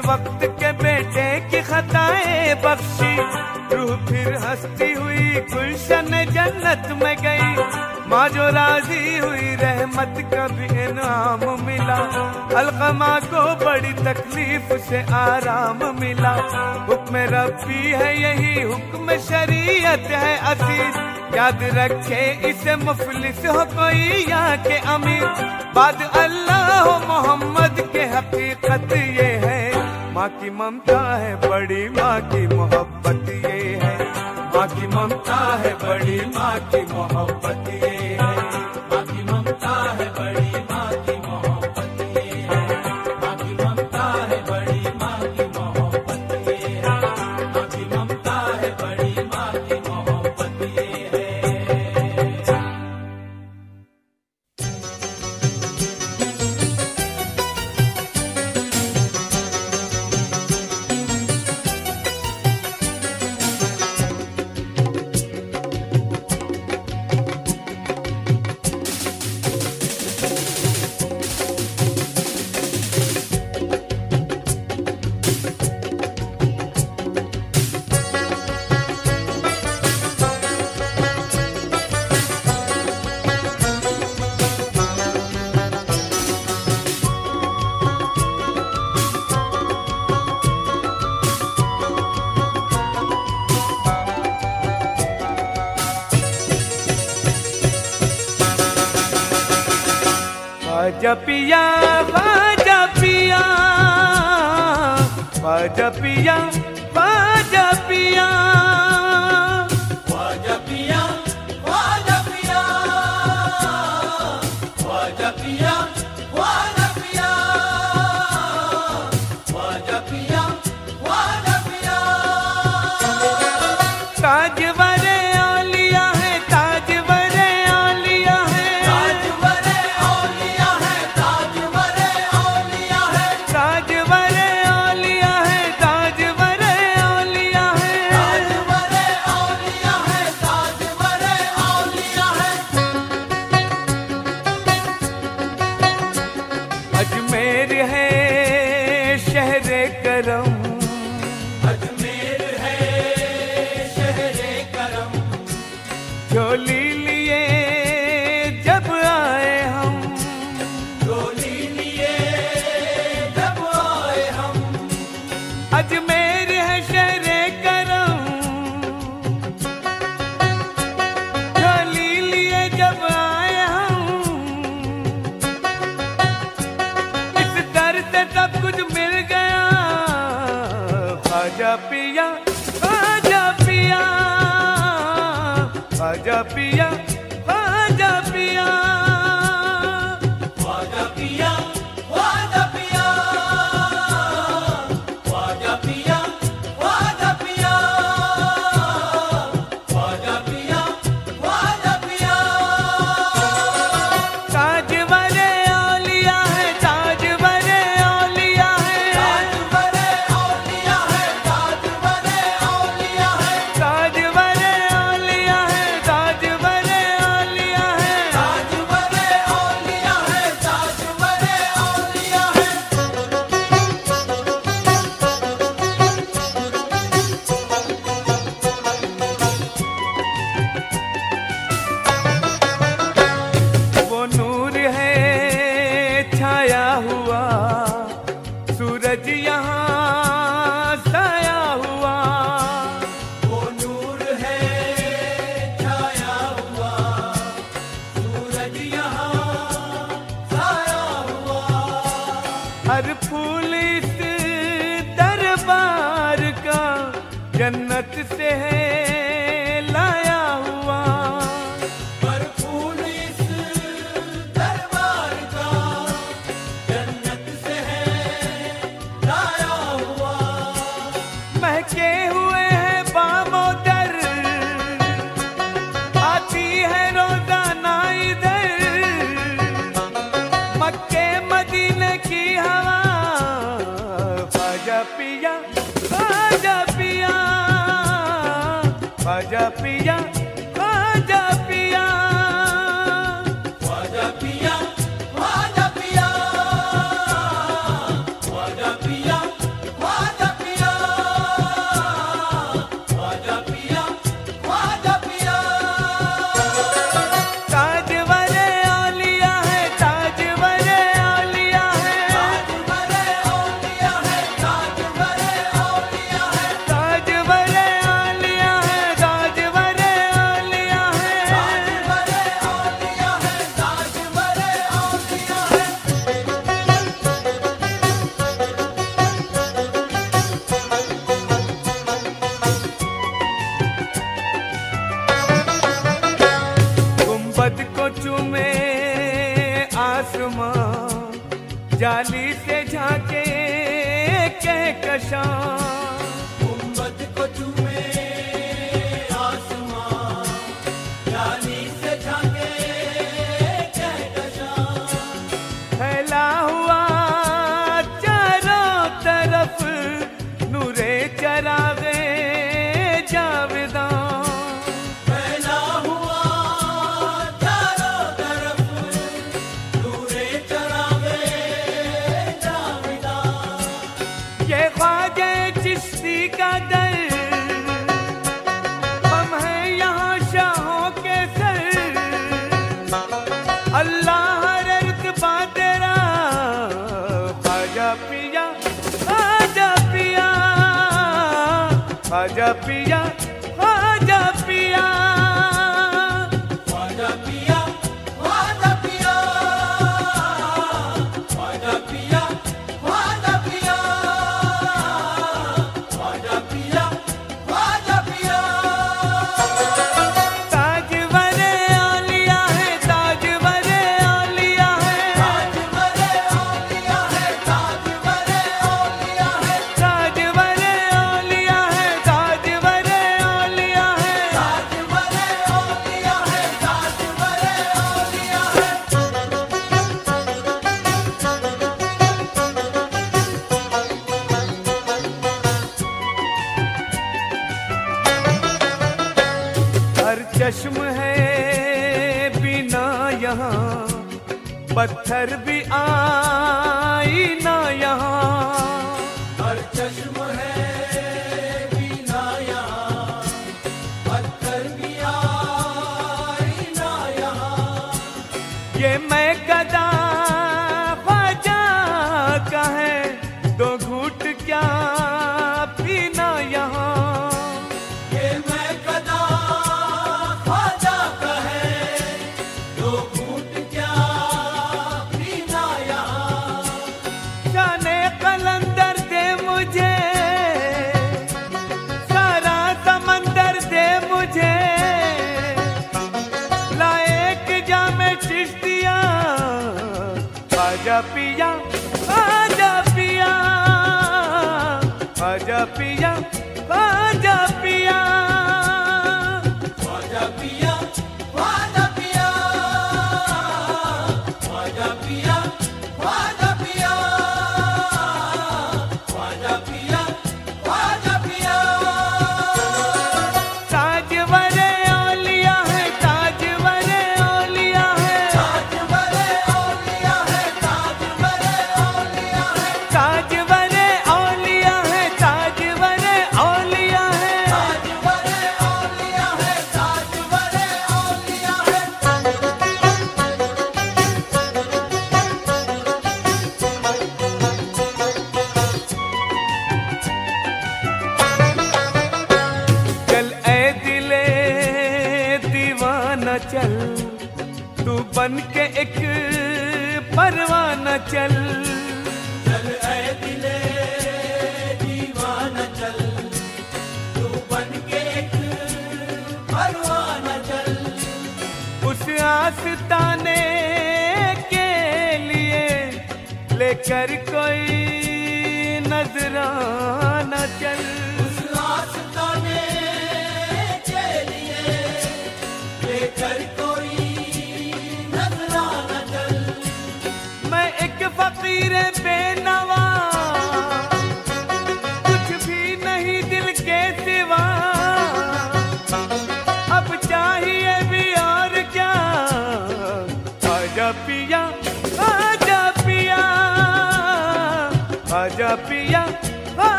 वक्त के बेटे की खताएँ बख्शी। रूह फिर हंसती हुई गुलशन जन्नत में गई। माँ जो राज़ी हुई, रहमत का भी इनाम मिला। अलकमा को बड़ी तकलीफ़ से आराम मिला। हुक्म रब्बी है, यही हुक्म शरीयत है असीस याद रखे इसे मुफलिस हो कोई यहाँ के अमीर। बाद अल्लाह मोहम्मद के हकीकत ये माँ की ममता है बड़ी, माँ की मोहब्बत ये है। माँ की ममता है बड़ी, माँ की मोहब्बत ये पिया ख्वाजा पिया ख्वाजा पिया।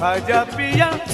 Haya pilla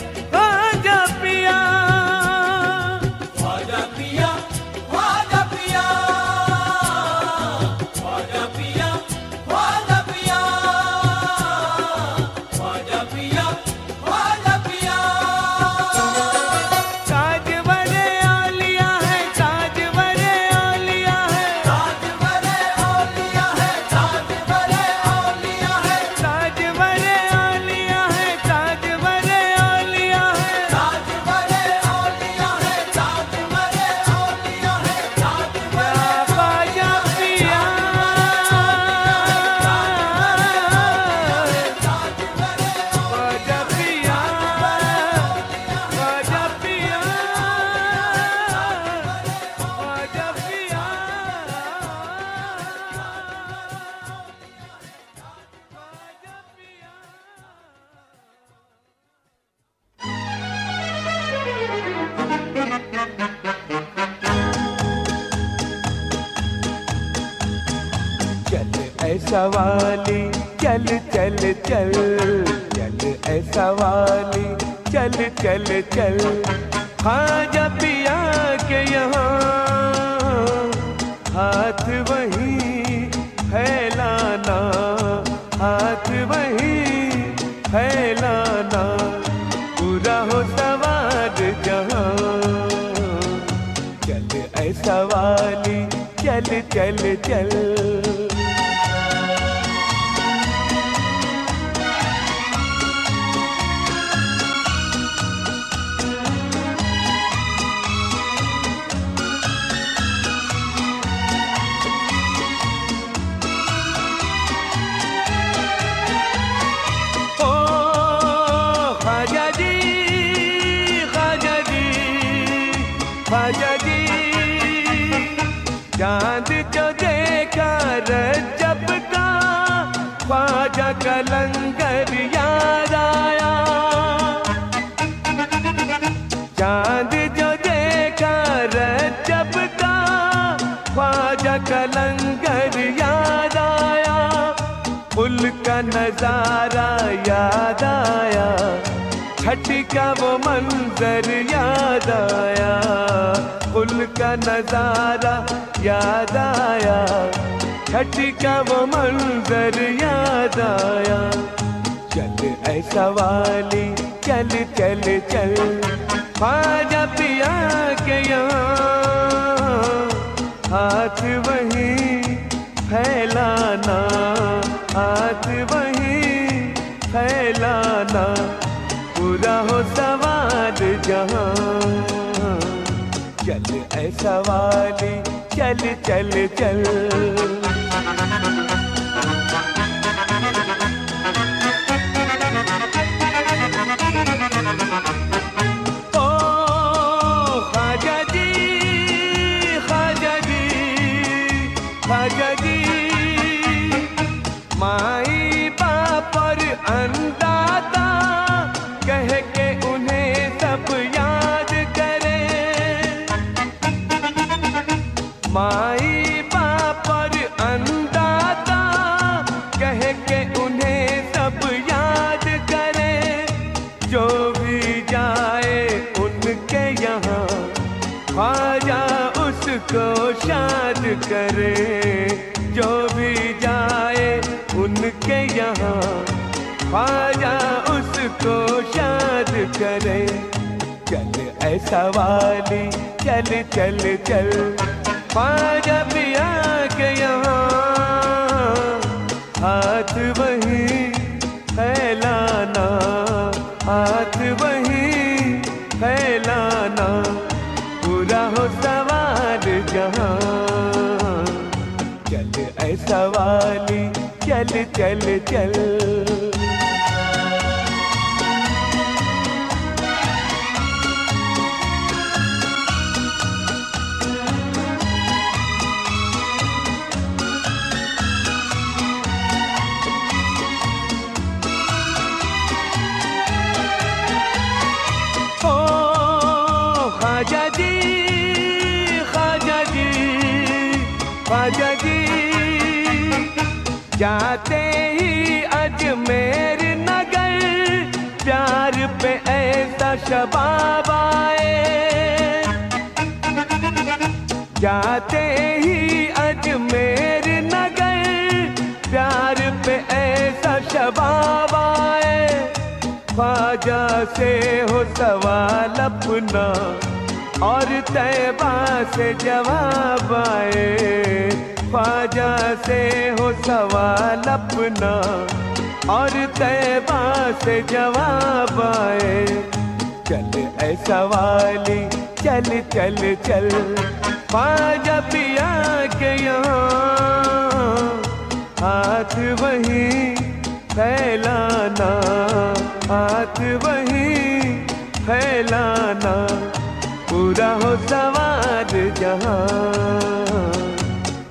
हो सवार जहाँ।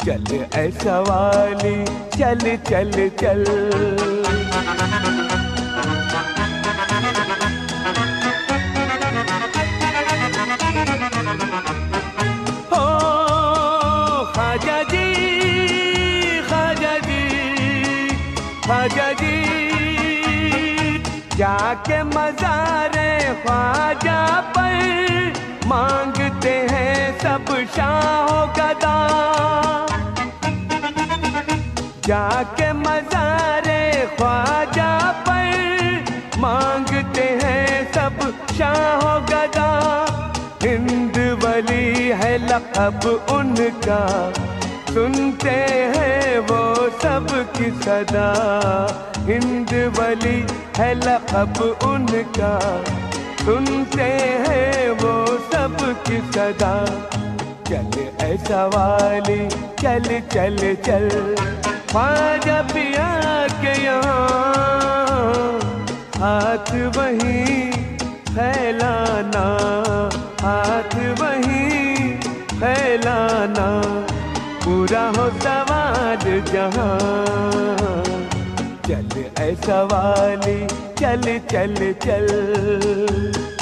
चल ऐ सवाली चल चल चल। हो जाके मजारे ख्वाजा पर मांगते हैं सब शाह गदा जाके मजारे ख्वाजा पर मांगते हैं सब शाह गदा हिंद वली है लखब उनका, सुनते हैं वो सब की सदा। हिंद वली है लखब उनका सुनते हैं वो सब की सदा। चल ऐसा वाली, चल चल चल। पाजा पिया के हाथ वही फैलाना, हाथ वही फैलाना। पूरा हो सवाल जहाँ। चल ऐसा वाली चल चल चल।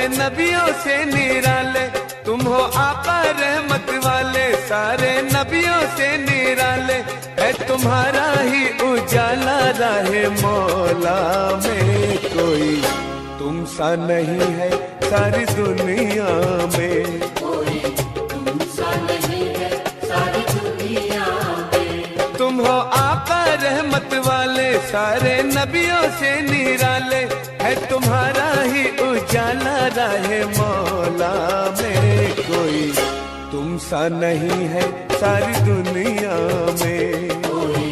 सारे नबियों से निराले। तुम हो आपा रहमत वाले। सारे नबियों से निराले। है तुम्हारा ही उजाला रहे मौला में कोई। तुम सा नहीं है सारी दुनिया में। कोई तुमसा नहीं है सारी दुनिया में। तुम हो आपा रहमत वाले। सारे नबियों से निराले। तुम्हारा ही उजाला रहे मौला में कोई। तुम सा नहीं है सारी दुनिया में। कोई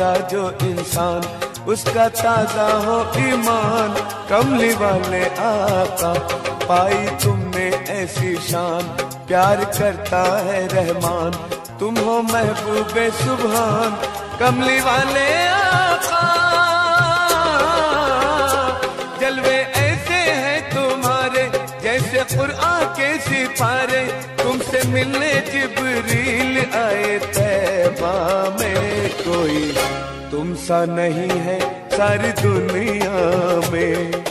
रोजा जो इंसान, उसका ताज़ा हो ईमान। कमली वाले आका पाई तुमने ऐसी शान। प्यार करता है रहमान, तुम हो महबूबे सुभान कमली वाले आका, जलवे ऐसे हैं तुम्हारे, जैसे कुरआन के सिपारे। तुमसे मिलने जिबरील आए तैबा में कोई। तुम सा नहीं है सारी दुनिया में।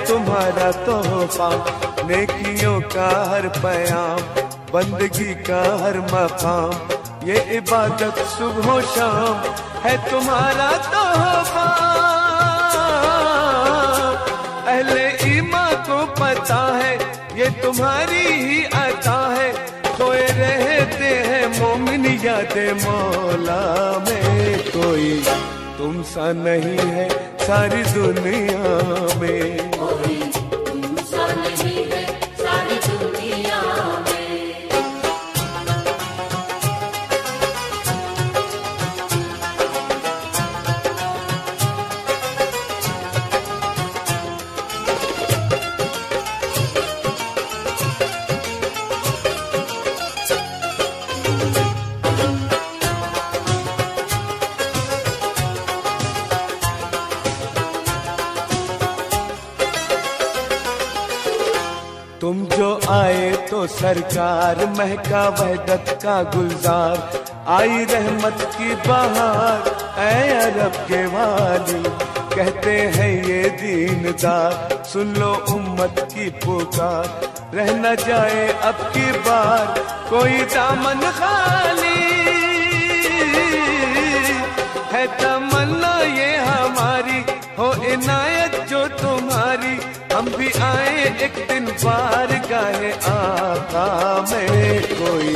तुम्हारा तोहफा, नेकियों का हर पयाम बंदगी का हर मकाम ये इबादत सुबह शाम है तुम्हारा तोहफा। अहले ईमा को पता है, ये तुम्हारी ही अता है। सोए रहते हैं मोमिन याद मौला में, कोई तुम सा नहीं है सारी दुनिया में। महका वहदत का गुलजार। आई रहमत की बहार, ऐ अरब के वाली। कहते हैं ये दीनदार, सुन लो उम्मत की पुकार। रह न जाए अब की बार, कोई दामन खाली। है तमन्ना ये हमारी, हो इनायत जो तुम्हारी। हम भी आए एक दिन बार गाहे आका में। कोई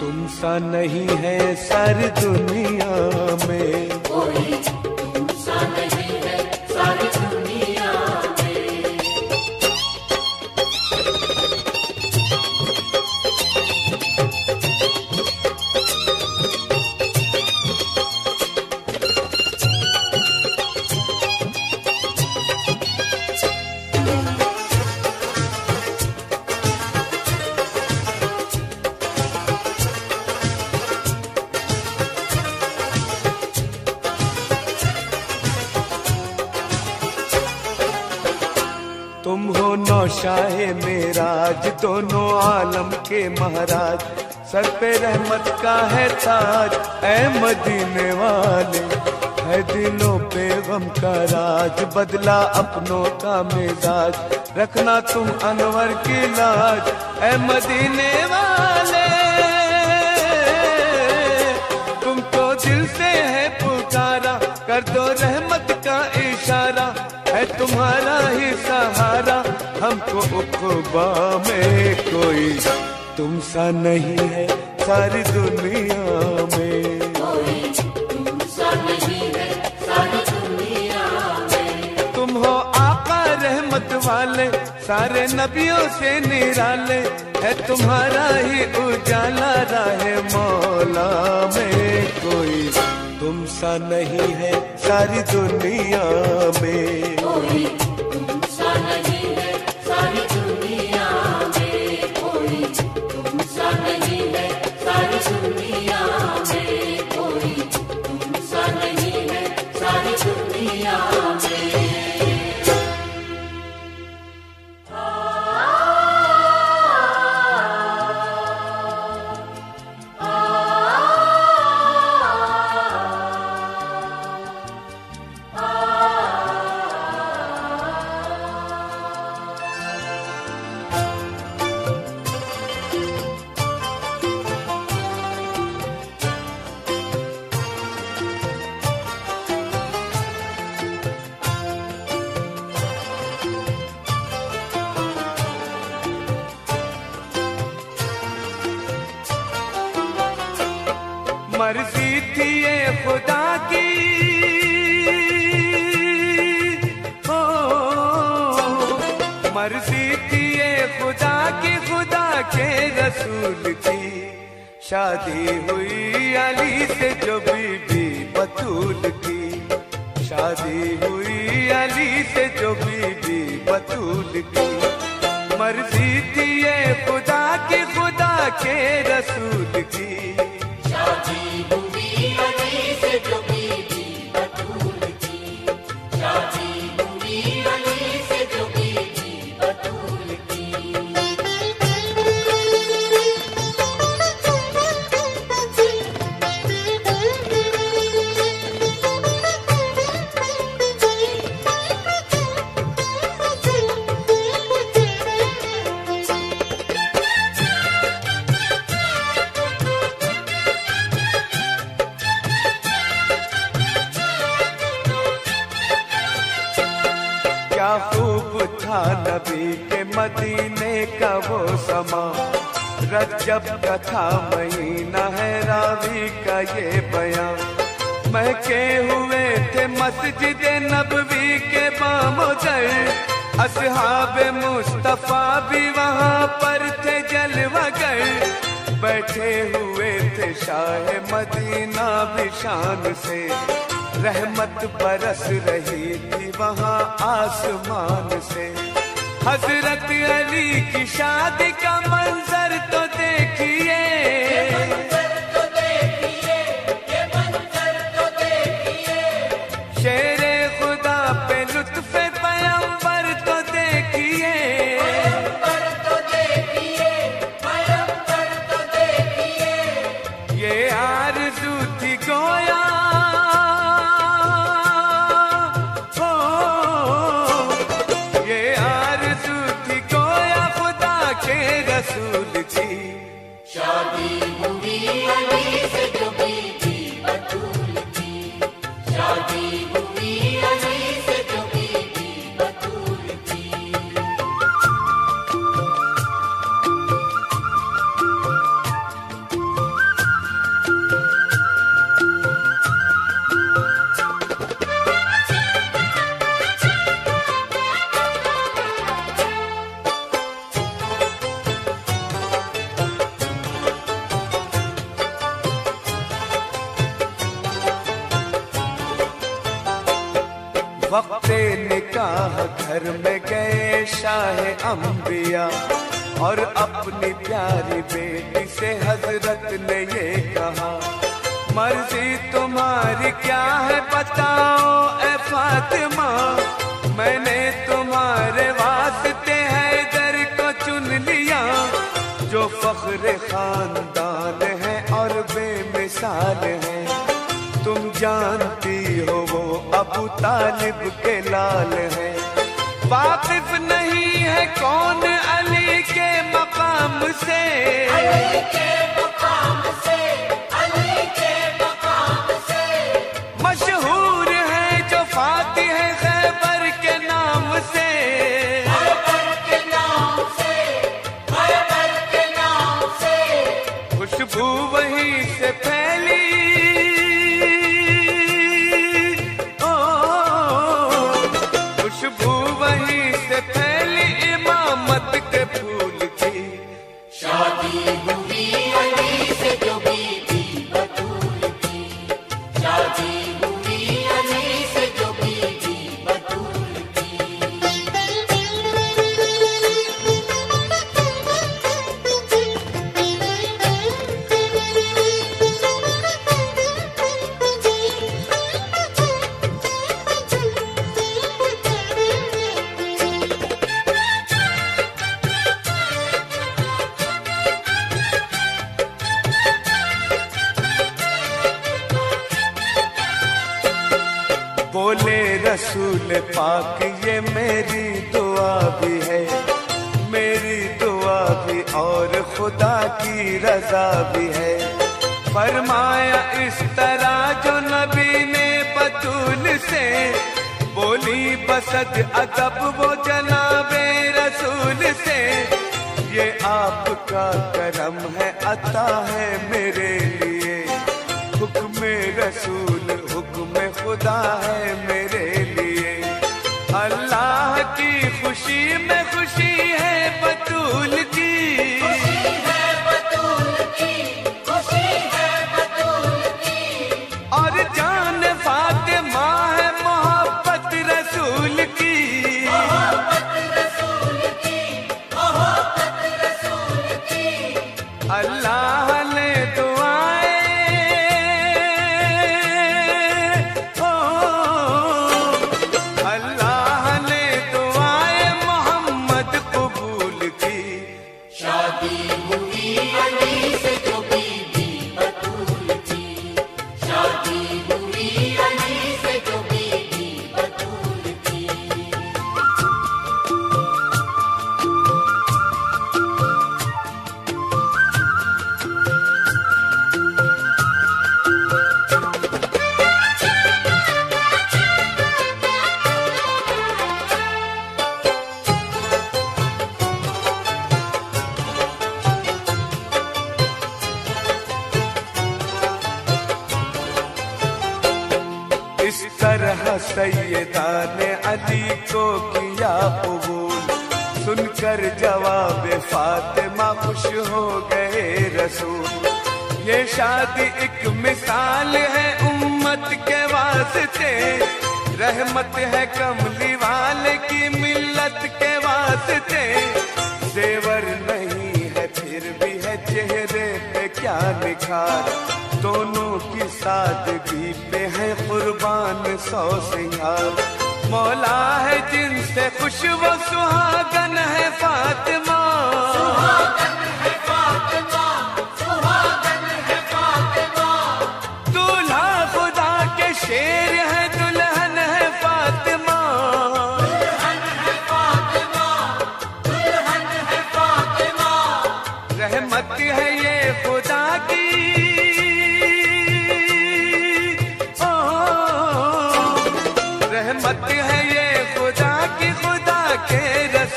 तुम सा नहीं है सर दुनिया में। कोई सर पे रहमत का है ताज, ऐ मदीने वाले। है दिलों पे गम का राज, बदला अपनों का मिजाज। रखना तुम अनवर की लाज, ऐ मदीने वाले। तुमको दिल से है पुकारा, कर दो रहमत का इशारा। है तुम्हारा ही सहारा, हमको उकबा में कोई तुम सा नहीं है सारी दुनिया में। कोई तुमसा नहीं है सारी दुनिया में। तुम हो आका रहमत वाले सारे नबियों से निराले है तुम्हारा ही उजाला राहे मौला में। कोई तुम सा नहीं है सारी दुनिया में। शादी हुई अली से जो बीबी बतूल की। शादी हुई अली से जो बीबी बतूल की। मर्ज़ी थी ये खुदा की खुदा के रसूल की। शादी शान से रहमत बरस रही थी वहाँ आसमान से। हज़रत अली की शादी का मंजर तो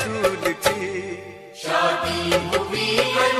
रसूल की शादी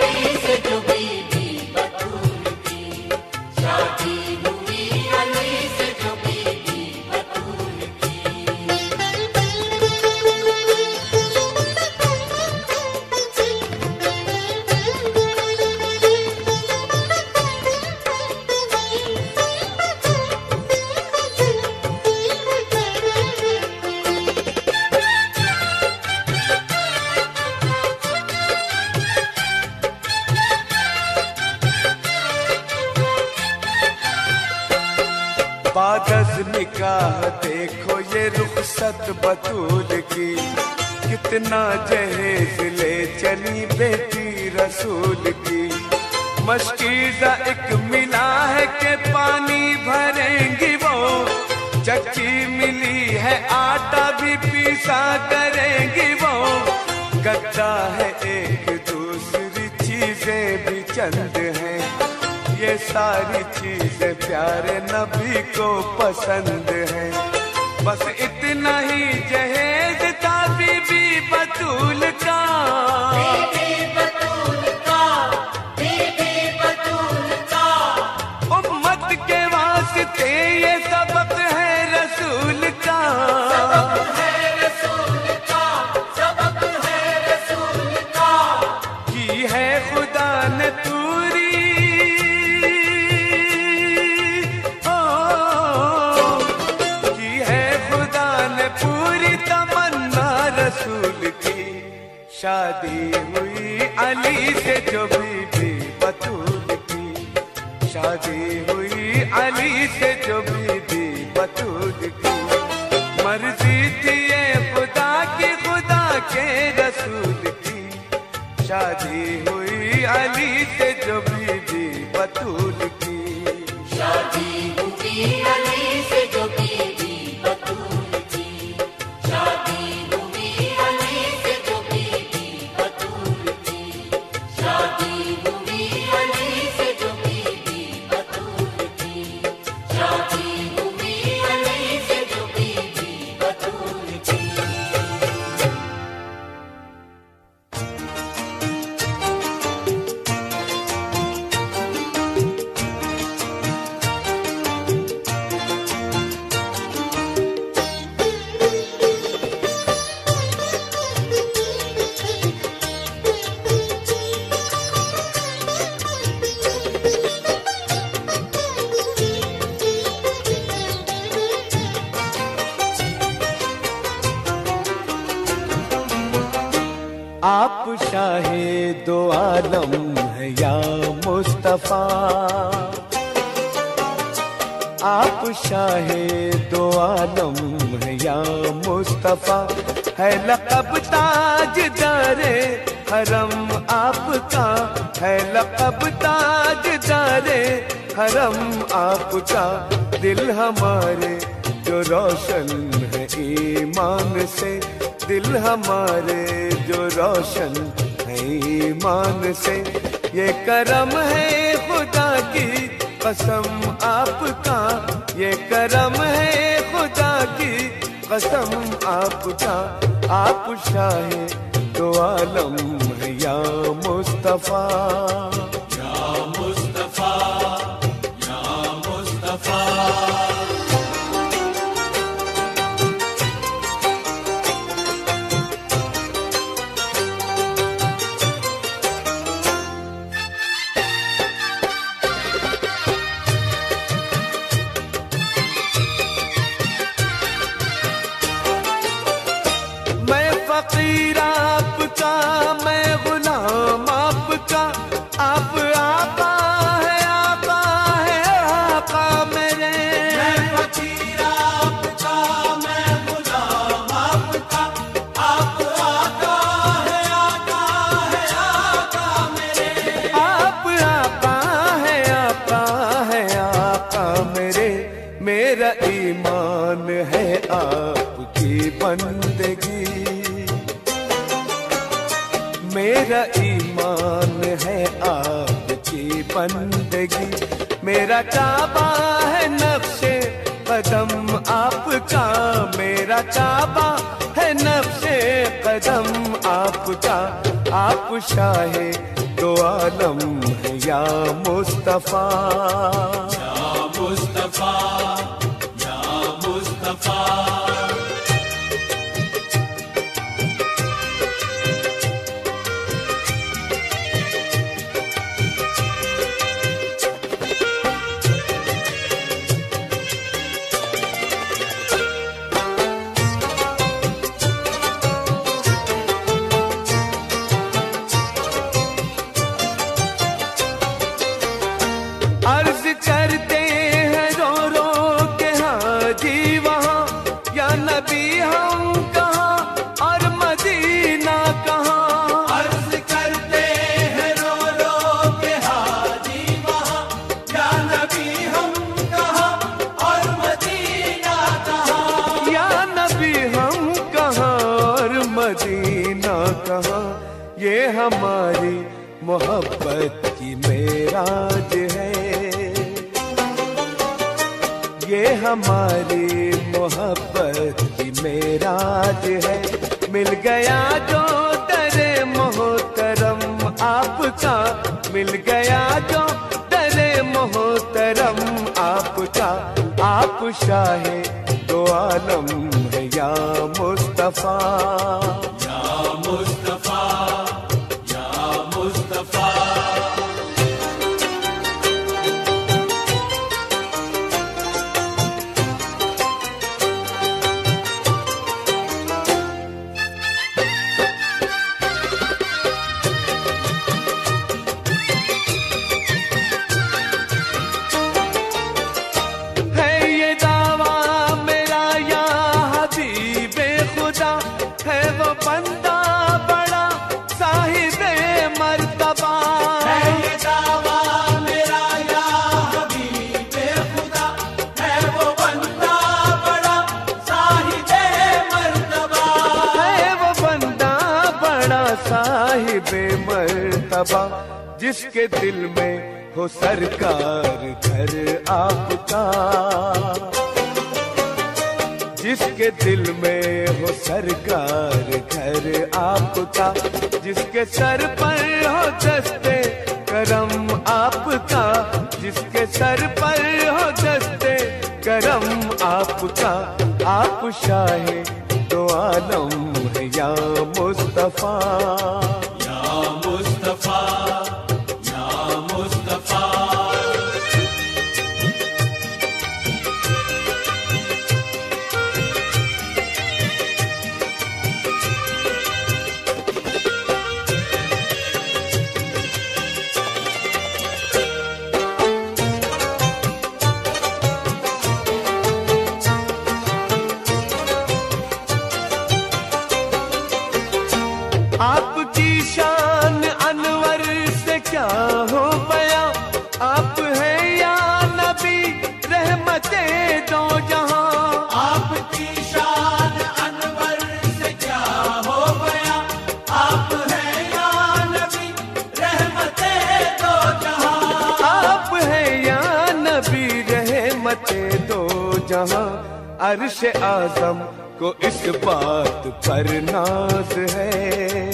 मर्तबा जिसके दिल में हो सरकार, घर आपका। जिसके दिल में हो सरकार, घर आपका। जिसके सर पर हो दस्ते, करम आपका। जिसके सर पर हो दस्ते, करम आपका। आप शाहे तो आलम है या मुस्तफ़ा। अर्श आज़म को इस बात पर नाज है।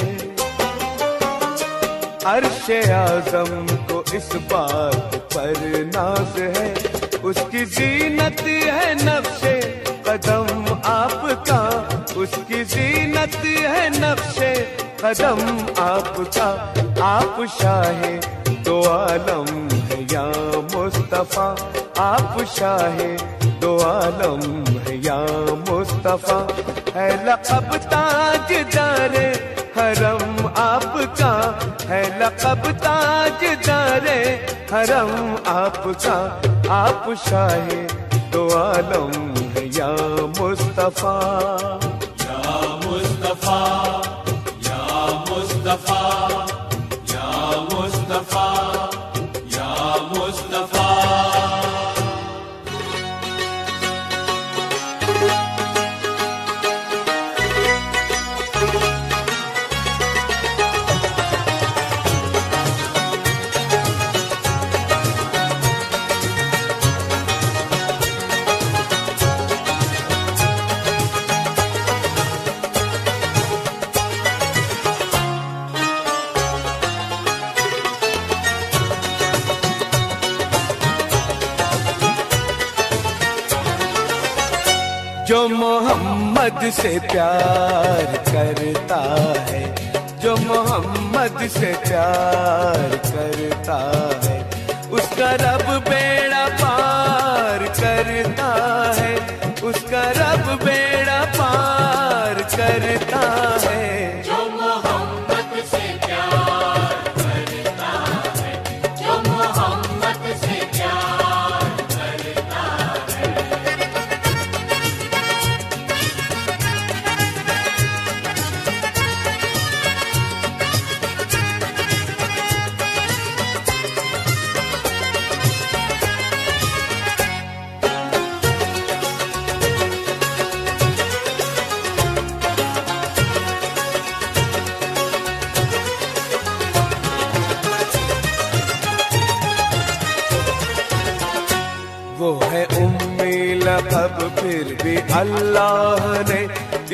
अर्श आज़म को इस बात पर नाज है। उसकी जीनत है नक्शे कदम आपका। उसकी जीनत है नक्शे कदम आपका। आप शाहे दो आलम है या मुस्तफ़ा। आप शाहे दो आलम है या मुस्तफ़ा। है लकब ताजदारे हरम आपका। है लकब ताजदारे हरम आपका। आप शाहे दो आलम है या मुस्तफ़ा। या मुस्तफ़ा या मुस्तफ़ा। से प्यार करता है, जो मोहम्मद से प्यार करता है, उसका रब बेड़ा पार करता है, उसका रब बेड़ा पार करता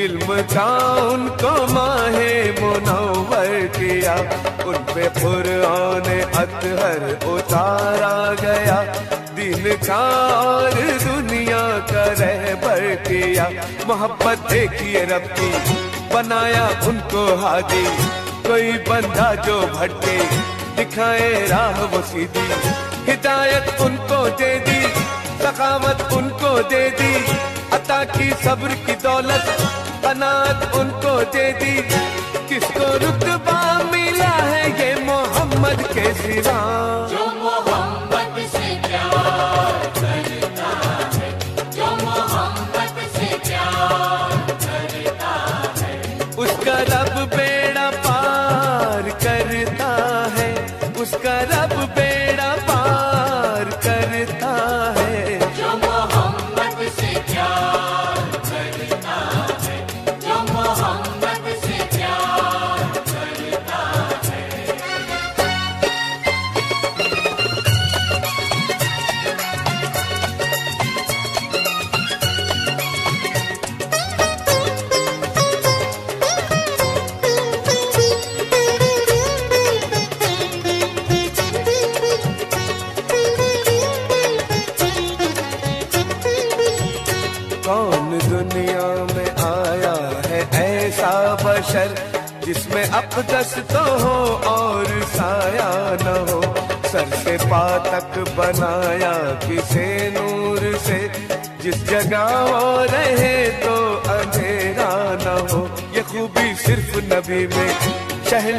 इल्म का उनको माहे मुनवर किया। उन पे कुरान अतहर उतारा गया। दिन का और दुनिया का रहबर किया। मोहब्बत देखिए रब की बनाया उनको हादी। कोई बंदा जो भटके, दिखाए राह वो सीधी। हिदायत उनको दे दी, सखावत उनको दे दी। अता की सब्र की दौलत अनात उनको दे दी। किसको रुतबा मिला है ये मोहम्मद के सिवा?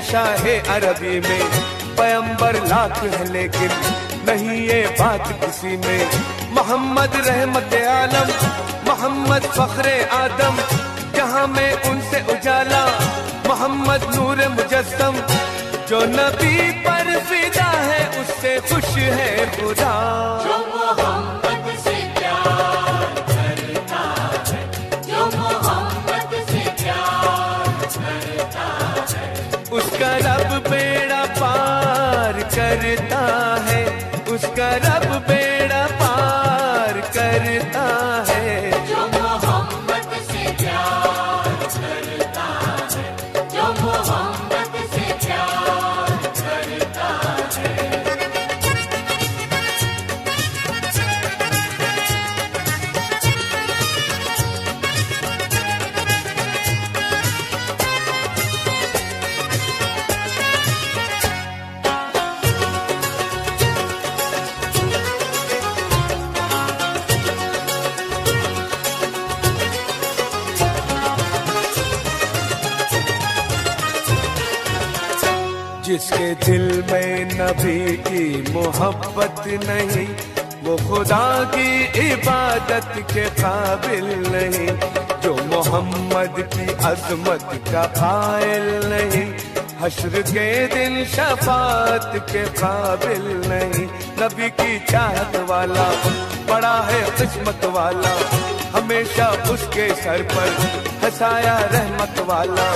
शहनशाह अरबी में। पैम्बर लाख है लेकिन नहीं ये बात किसी में। मोहम्मद रहमत आलम, मोहम्मद फखरे आदम, जहाँ में उनसे उजाला। मोहम्मद नूर मुजस्सम, जो नबी पर फिदा है, उससे खुश है खुदा। मोहब्बत नहीं, वो खुदा की इबादत के काबिल नहीं, जो मोहम्मद की अजमत का कायल नहीं, हश्र के दिन शफात के काबिल नहीं, नबी की चाहत वाला, बड़ा है किस्मत वाला, हमेशा उसके सर पर हसाया रहमत वाला,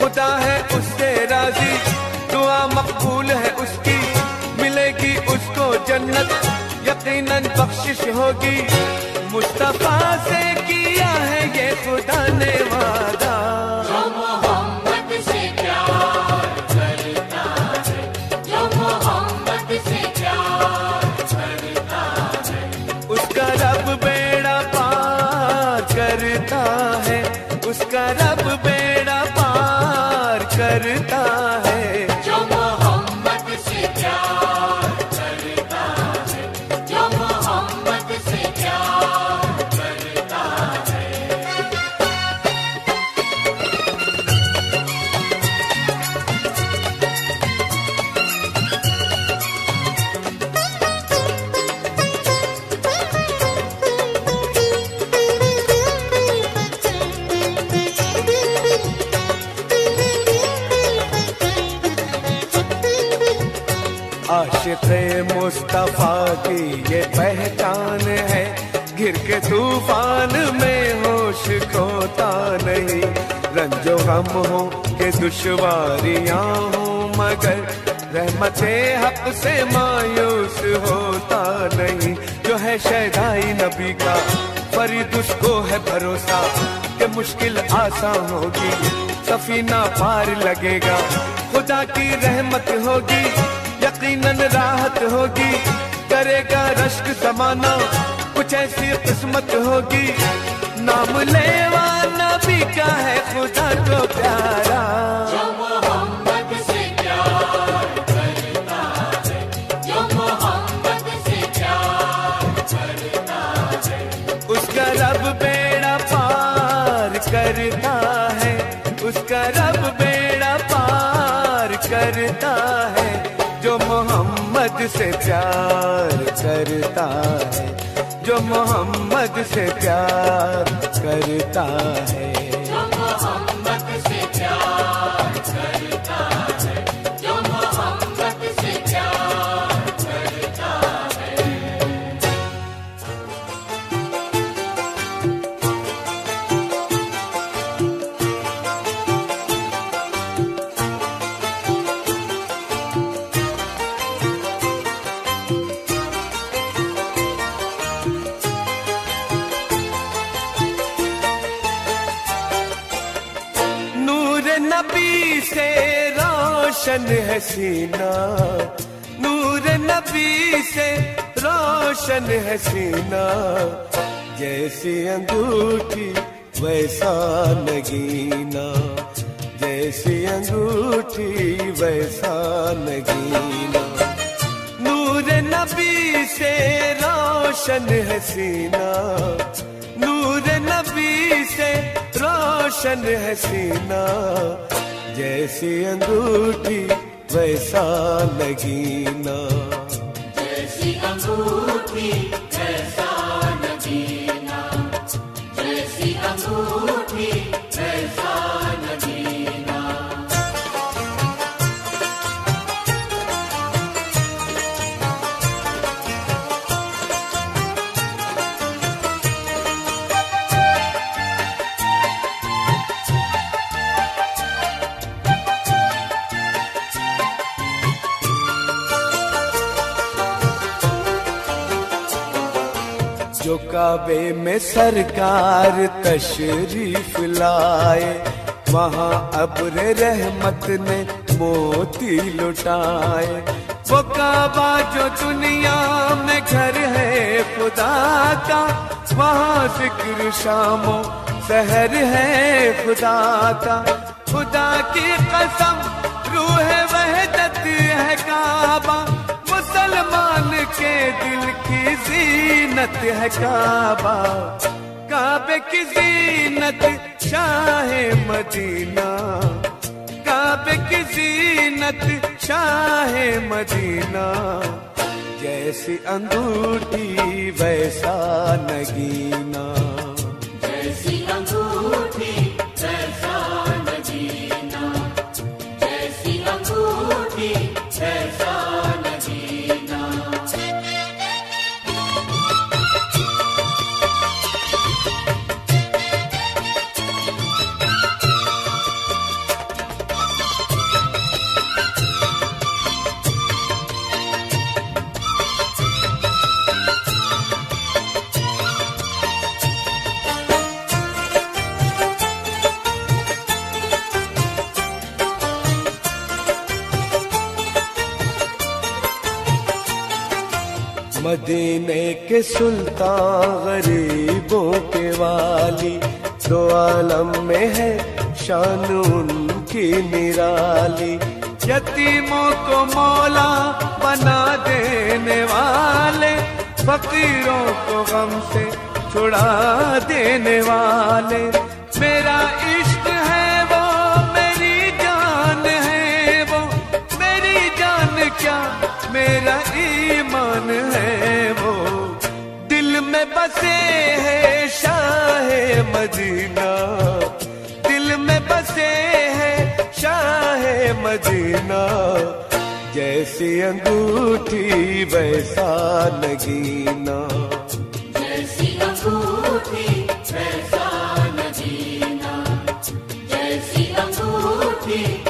खुदा है उससे राज़ी, दुआ मकबूल है उसको जन्नत यकीनन बख्शिश होगी। मुस्तफ़ा से किया है ये खुदा ने वादा। मुस्तफ़ा की ये पहचान है। गिर के तूफ़ान में होश खोता नहीं। रंजो गम हो के दुश्वारियाँ हो, मगर रहमते हक से मायूस होता नहीं। जो है शहदाई नबी का, फरीद उसको है भरोसा कि मुश्किल आसान होगी। सफीना पार लगेगा, खुदा की रहमत होगी। यकीनन राहत होगी। करेगा रश्क समाना, कुछ ऐसी किस्मत होगी। नाम लेवा नबी का है खुदा को प्यारा। से प्यार करता है जो मोहम्मद से प्यार करता है। रोशन है सीना। नूर नबी से रोशन है सीना। जैसी अंगूठी वैसा नगीना। जैसी अंगूठी वैसा नगीना। नूर नबी से रोशन है सीना। नूर नबी से रोशन है सीना। जैसी अंगूठी वैसा लगीना जैसी अंगूठी काबे में सरकार तशरीफ़ लाए। वहाँ अब्र रहमत ने मोती लुटाए। वो काबा जो दुनिया में घर है खुदा का, वहाँ ज़िक्र शामो शहर है खुदा का। खुदा की कसम, रूह वहदत है काबा, मुसलमान के दिल की जीनत है काबा। काबे की जीनत शाह मदीना। काबे की जीनत शाह मदीना। जैसी अंगूठी वैसा नगीना। मदीने के सुल्तान गरीबों के वाली। दो आलम में है शान उनकी निराली। यतीमों को मौला बना देने वाले। फकीरों को गम से छुड़ा देने वाले। मेरा इश्क मेरा ईमान है वो। दिल में बसे है शाह मदीना। दिल में बसे है शाह मदीना। जैसी अंगूठी वैसा नगीना। जैसी अंगूठी वैसा नगीना। जैसी अंगूठी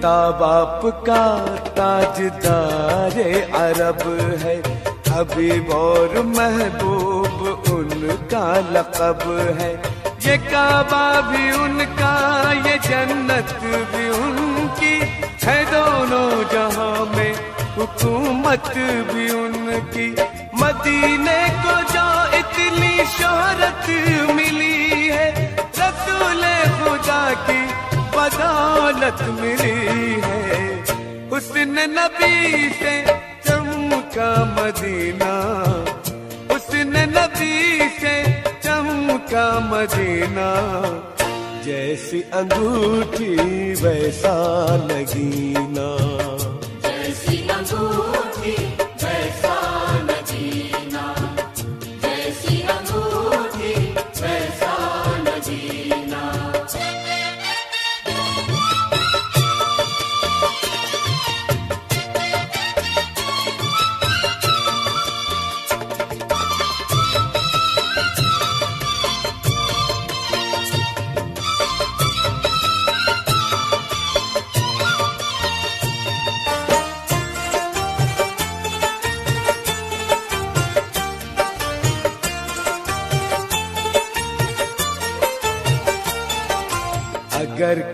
पिता बाप का ताजदार अरब है। हबीब और महबूब उनका लकब है। ये काबा भी उनका, ये जन्नत भी उनकी है। दोनों जहाँ में हुकूमत भी उनकी। मदीने को जो इतनी शोहरत मिली है, रसूल खुदा की बदौलत मिली है। हुस्न नबी से चमका मदीना। हुस्न नबी से चमका मदीना। जैसी अंगूठी वैसा नगीना। जैसी अंगूठी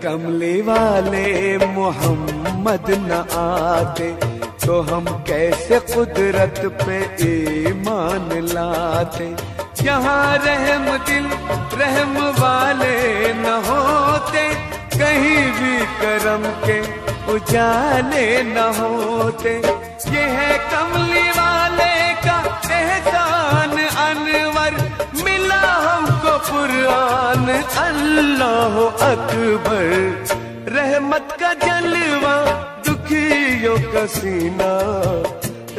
कमले वाले मोहम्मद न आते तो हम कैसे कुदरत पे ईमान लाते? यहाँ रहम दिल, रहम वाले न होते, कहीं भी करम के उजाले न होते। ये है कमली वाले कुरान, अल्लाह अकबर। रहमत का जलवा, दुखियों का सीना।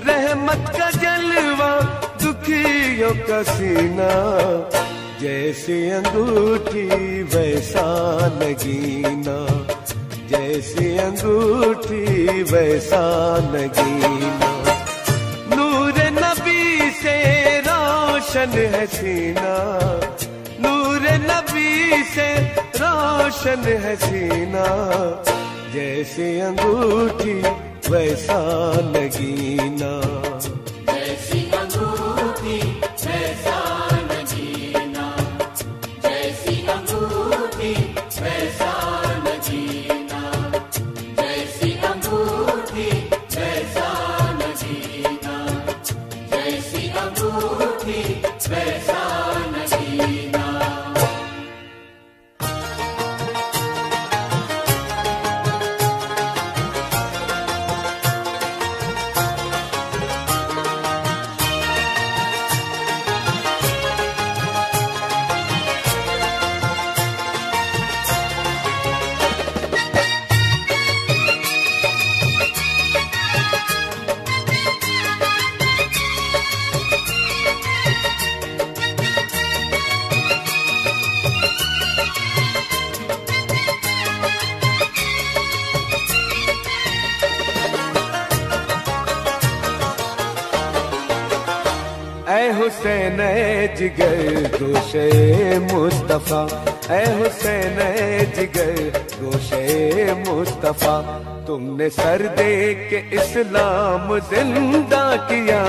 रहमत का जलवा, दुखियों का सीना। जैसे अंगूठी वैसा नगीना। जैसे अंगूठी वैसा नगीना। नूर नबी से रोशन है सीना। नूर नबी से रोशन है सीना। जैसे अंगूठी वैसा नगीना। मुस्तफ़ा। ऐ हुसैन जिगर गोशे मुस्तफ़ा। तुमने सर दे के इस्लाम ज़िंदा किया।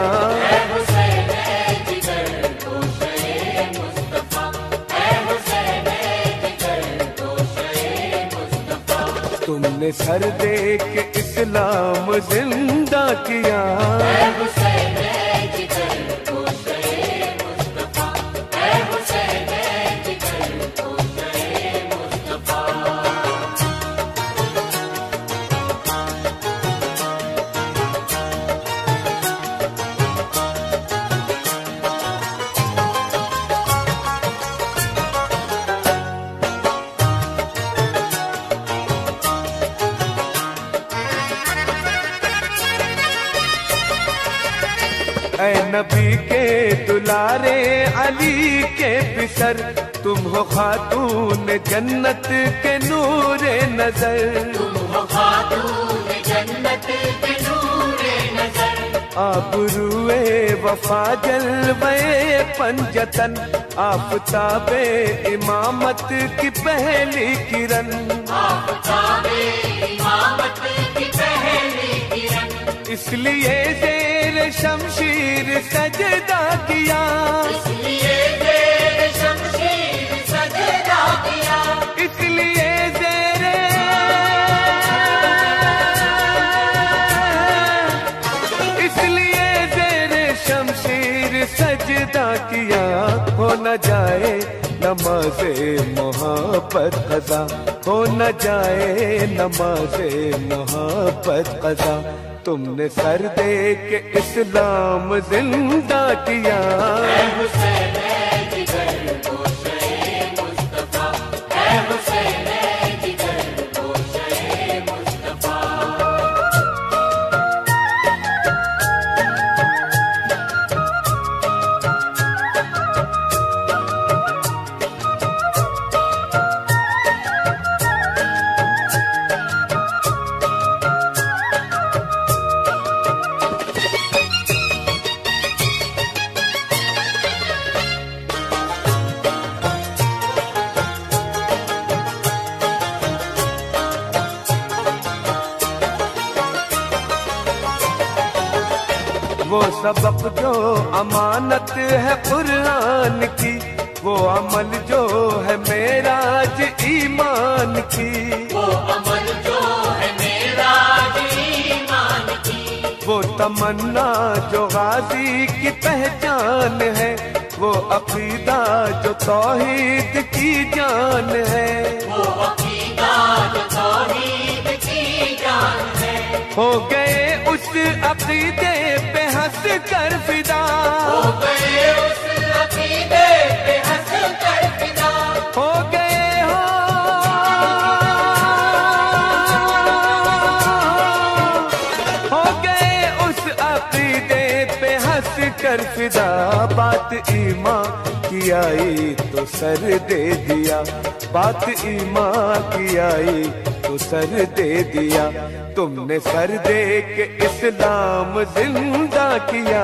तुमने सर दे के इस्लाम ज़िंदा किया। पिसर तुम हो खातून जन्नत के नूर नज़र। हो खातून जन्नत के नूरे नज़र। आप रुए वफा जलवे पंजतन आफताबे इमामत की पहली किरण। आफताबे इमामत की पहली किरण। इसलिए जेर शमशीर सजदा किया। इसलिए जाए नमाजे मोहब्बत कजा हो न जाए नमाजे मोहब्बत कजा तुमने सर दे के इस्लाम ज़िंदा किया। सर दे दिया। बात ईमा की आई तो सर दे दिया। तुमने सर दे के इस्लाम ज़िंदा किया।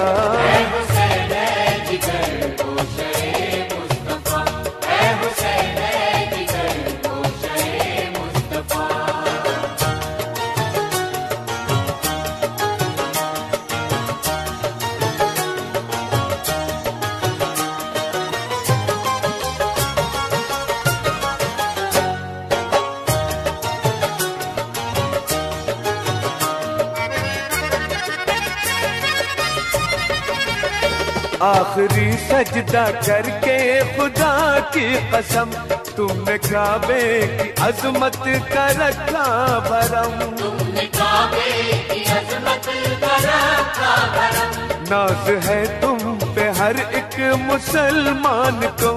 आखिरी सजदा करके खुदा की कसम, तुमने काबे की अजमत का रखा भरम। तुमने काबे की अजमत का रखा भरम नाज है तुम पे हर एक मुसलमान को,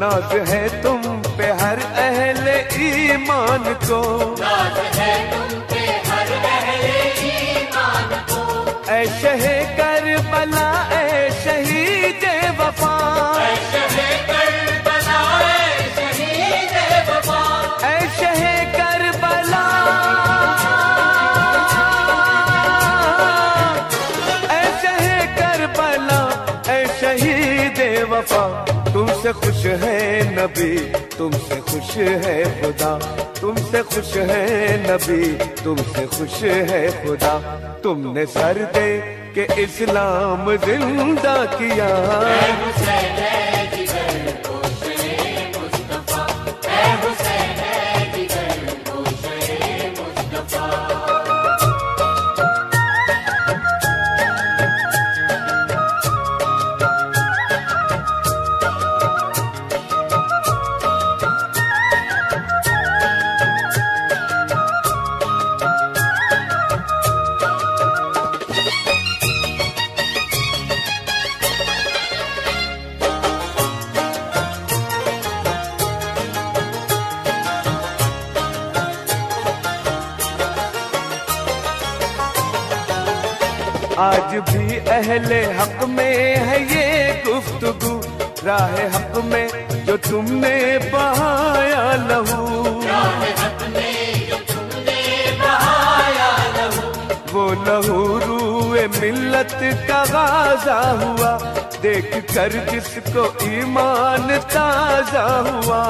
नाज है तुम पे हर अहले ईमान को। नाज है तुम पे हर अहले ईमान को ऐ शहे कर बला वफा। वफा। तुमसे खुश है नबी। तुमसे खुश है खुदा। तुमसे खुश है नबी। तुमसे खुश है खुदा। तुमने सर दे के इस्लाम ज़िंदा किया। हुआ। देख कर जिसको ईमान ताज़ा हुआ।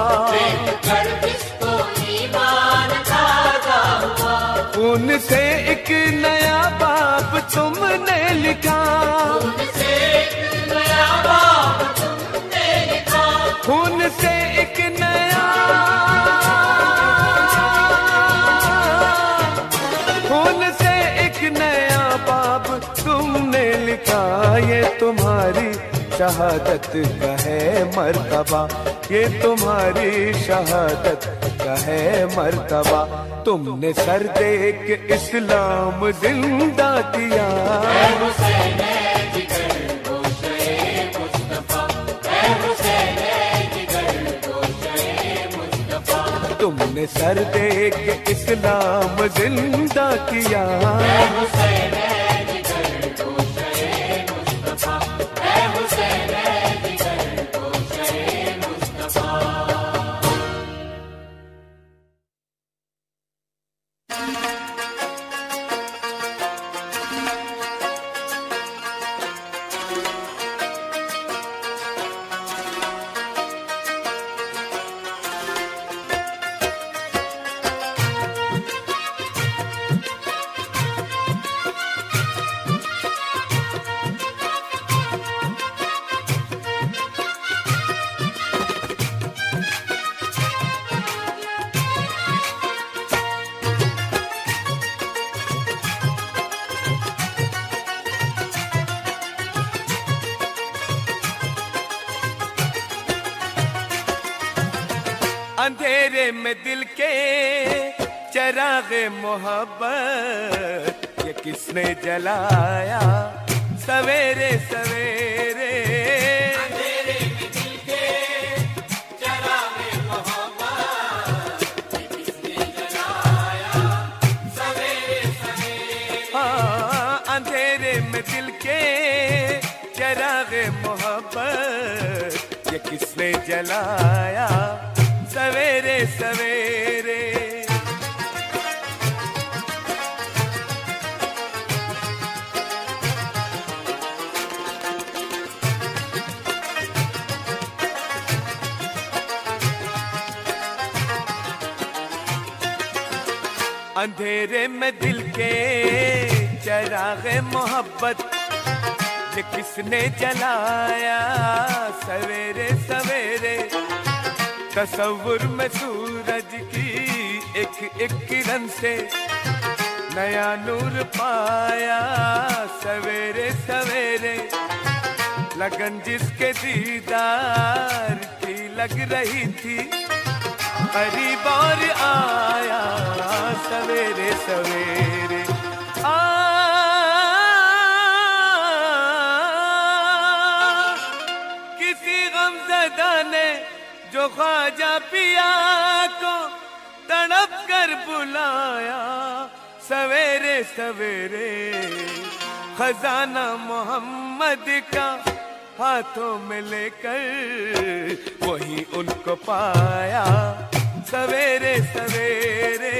उनसे एक नया बाप तुमने लिखा। ये तुम्हारी शहादत का है मर्तबा। ये तुम्हारी शहादत का है मर्तबा। तुमने सर दे के इस्लाम ज़िंदा किया तुमने सर दे के इस्लाम ज़िंदा किया करीब और आया सवेरे सवेरे। आ, किसी ने जो ख्वाजा पिया को तड़प कर बुलाया सवेरे सवेरे। खजाना मोहम्मद का हाथों में लेकर वही उनको पाया। सवेरे सवेरे।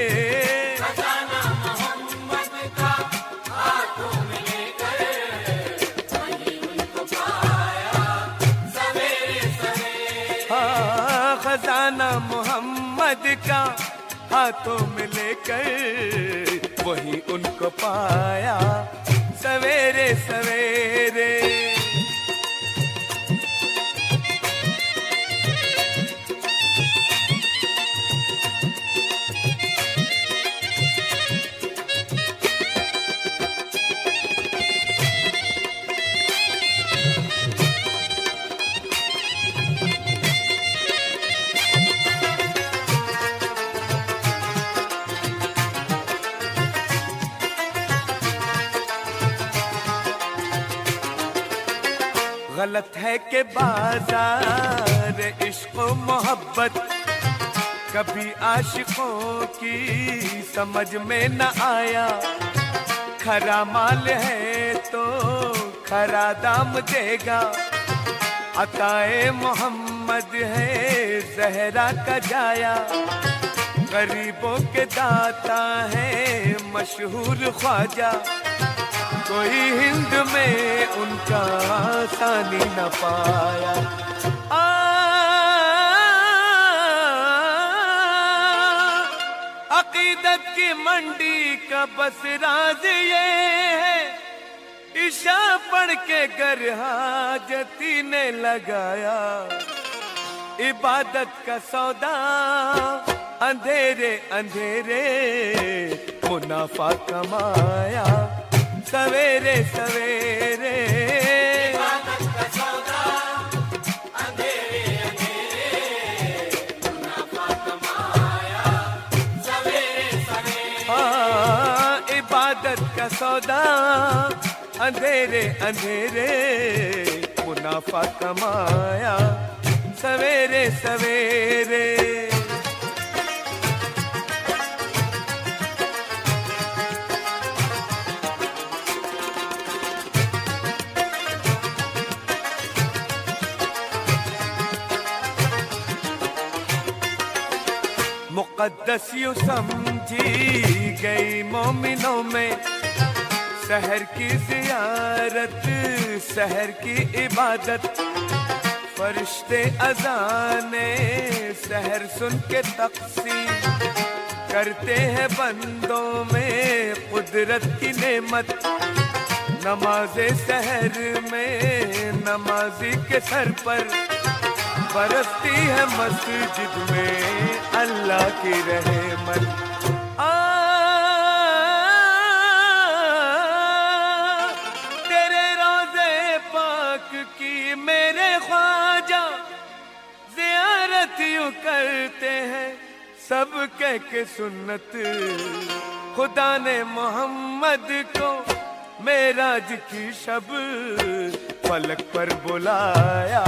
हाँ खजाना मोहम्मद का हाथों में लेकर वही उनको पाया। सवेरे सवेरे। गलत है कि बाज़ार, इश्क मोहब्बत कभी आशिकों की समझ में न आया। खरा माल है तो खरा दाम देगा। अताए मोहम्मद है, जहरा का जाया। गरीबों के दाता है, मशहूर ख्वाजा। कोई हिंद में उनका आसानी न पाया। अकीदत की मंडी का बस राज ये है। ईशा पढ़ के घर हाजती ने लगाया। इबादत का सौदा अंधेरे अंधेरे मुनाफा कमाया। सवेरे सवेरे। हाँ, इबादत का सौदा अंधेरे अंधेरे। मुनाफा कमाया सवेरे सवेरे। मुकद्दस यू समझी गई मोमिनों में। शहर की जियारत, शहर की इबादत। फरिश्ते अजाने, शहर सुन के तकसीम करते हैं बंदों में कुदरत की नेमत। नमाजे शहर में, नमाजी के सर पर। बरसती है मस्जिद में। अल्लाह की रहमत। तेरे रोज़े पाक की मेरे ख्वाजा जियारत यूँ करते हैं सब कह के सुन्नत। खुदा ने मोहम्मद को मेराज की शब फलक पर बुलाया।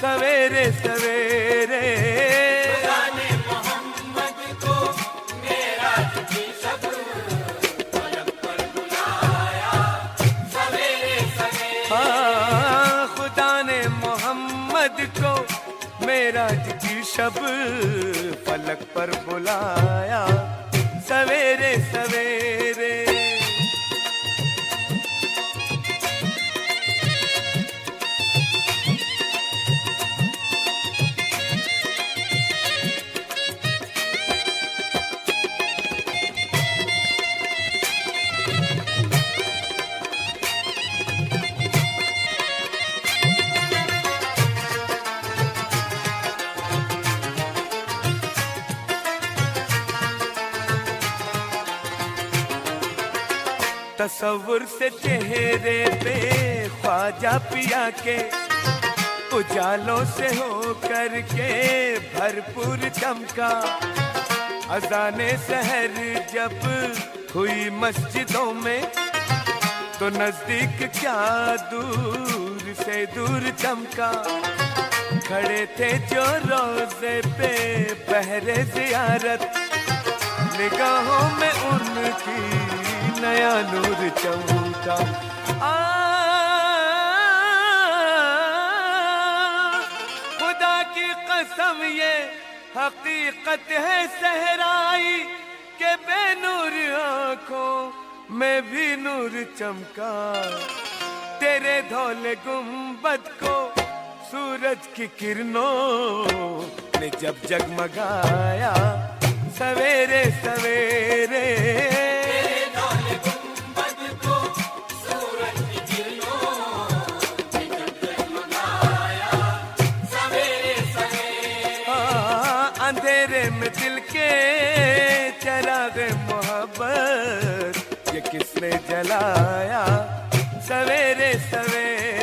सवेरे सवेरे शब फलक पर बुलाया। सवेरे सवेरे तस्वुर से चेहरे पे ख्वाजा पिया के उजालों से हो करके भरपूर चमका। अजाने शहर जब हुई मस्जिदों में तो नज़दीक क्या दूर से दूर चमका। खड़े थे जो रोज़े पे पहरे जियारत, निगाहों में उनकी नया नूर चमका खुदा की कसम, ये हकीकत है सहराई के बेनूर आँखों में भी नूर चमका। तेरे धौले गुंबद को सूरज की किरणों ने जब जगमगाया, सवेरे सवेरे मोहब्बत ये किसने जलाया? सवेरे सवेरे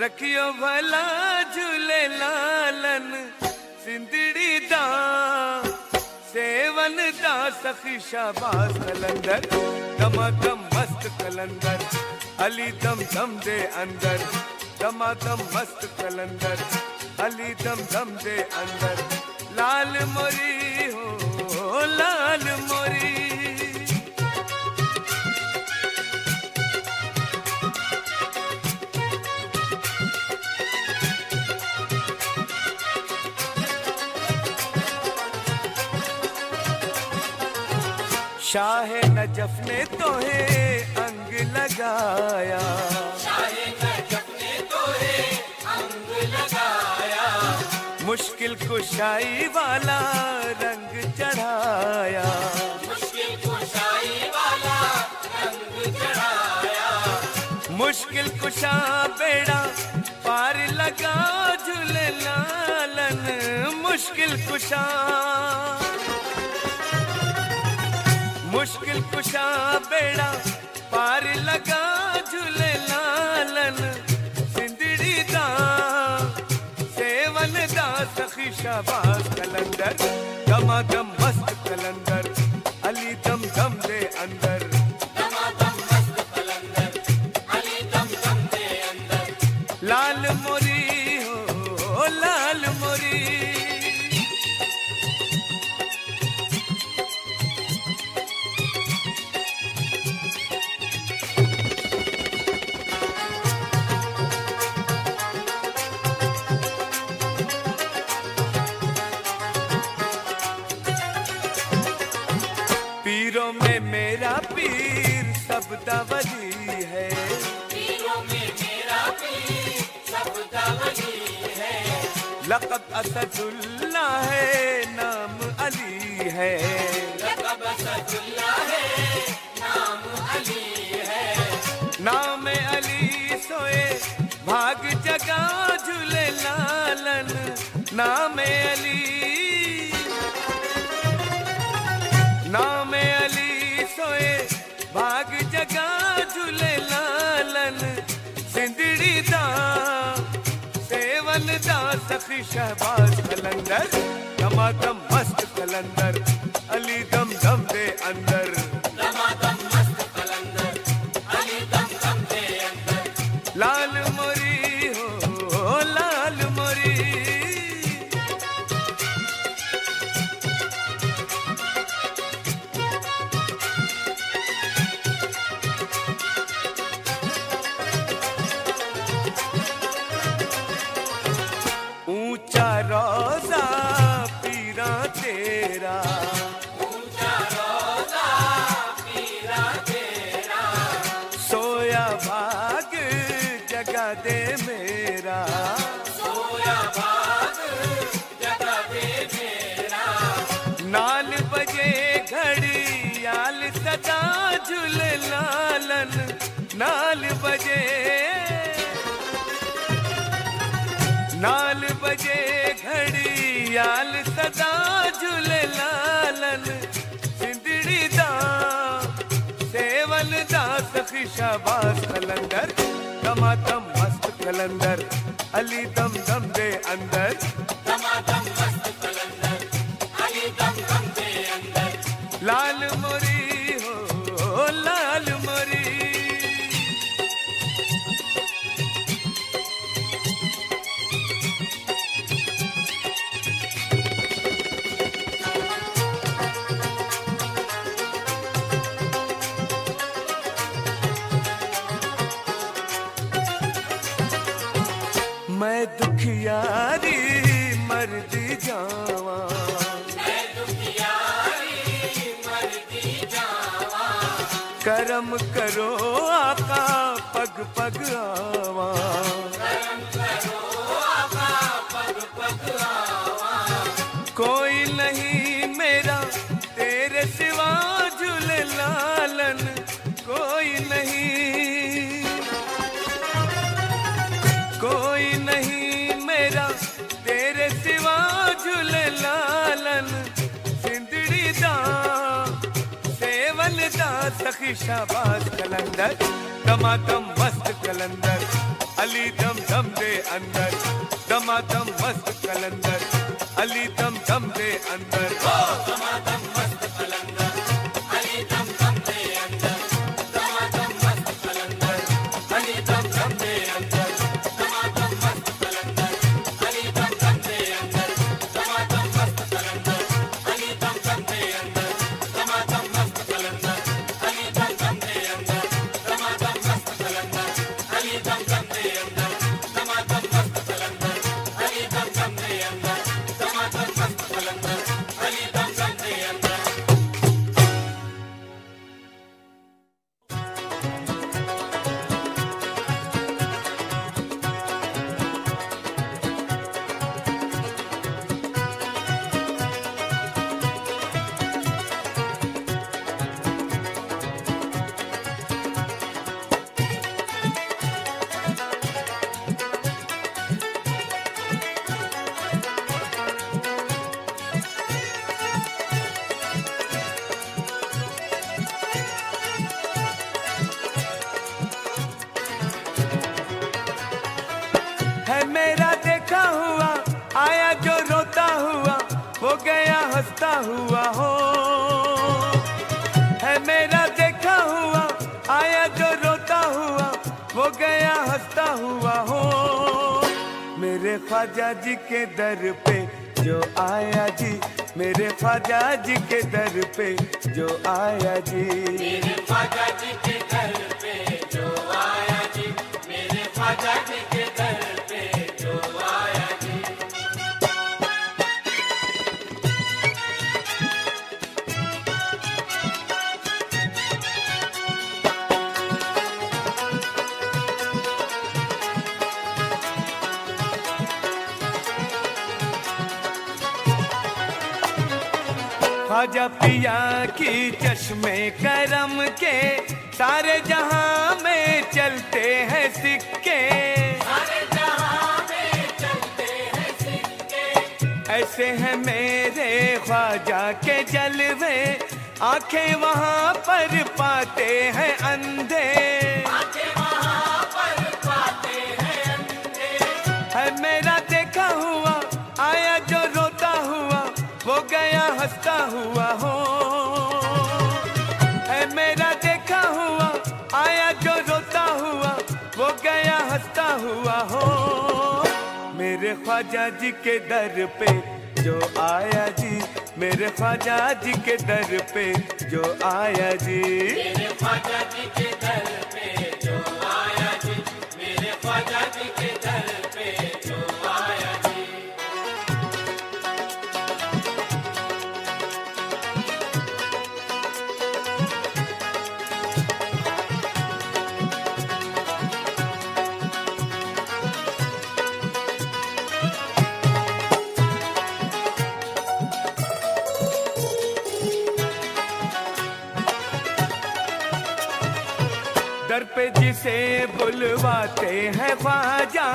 रखियो भला झूले लालन, सिंदड़ी दा, सेवन दा, सखी शाबाश कलंदर, दमादम मस्त कलंदर, अली दम दम दे अंदर, दमादम मस्त कलंदर, अली दम दम दे अंदर। लाल मोरी हो, लाल मोरी शाह नजफ ने तोहे अंग लगाया। ने तोहे अंग लगाया। मुश्किल कुशाई वाला रंग चढ़ाया। मुश्किल कुशाई वाला रंग चढ़ाया। मुश्किल कुशा बेड़ा पार लगा झूले लालन मुश्किल कुशा। मुश्किल कुशा बेड़ा, पार लगा झूले लालन, सिंदड़ी दा, सेवन दा सखी शाबाश कलंदर दमादम मस्त कलंदर। असदुल्ला है नाम अली है। लक़ब असदुल्ला है नाम अली है। नाम अली सोए भाग जगा झूले लालन। नाम अली शहबाज कलंदर दमादम मस्त कलंदर। घड़ियाल सदा झूल लालन। सिंदड़ी दा सेवल दा सखी शाबाश कलंदर। दमादम मस्त कलंदर, अली दम दम दे अंदर। करो आका पग पग आवा सखी शाबाश कलंदर। दमादम मस्त कलंदर। अली दम दम दे अंदर। दमादम मस्त कलंदर। अली दम दम दे अंदर। ख्वाजा जी के दर पे, जो आया जी, मेरे फाजा जी के दर पे, जो आया जी। मेरे फाजा जी के दर पे, जो आया जी, मेरे फाजा जी पिया की चश्मे करम के सारे जहाँ में चलते हैं सिक्के। सारे जहाँ में चलते हैं सिक्के। ऐसे हैं मेरे ख्वाजा के जलवे आँखें वहाँ पर पाते हैं अंधे। वहाँ पर पाते हैं अंधे। है मेरा देखा हुआ आया जो रोता हुआ वो गया हंसता हुआ। ख्वाजा जी के दर पे, जो आया जी, मेरे ख्वाजा जी के दर पे, जो आया जी। मेरे ख्वाजा जी के पे जिसे बुलवाते हैं ख्वाजा,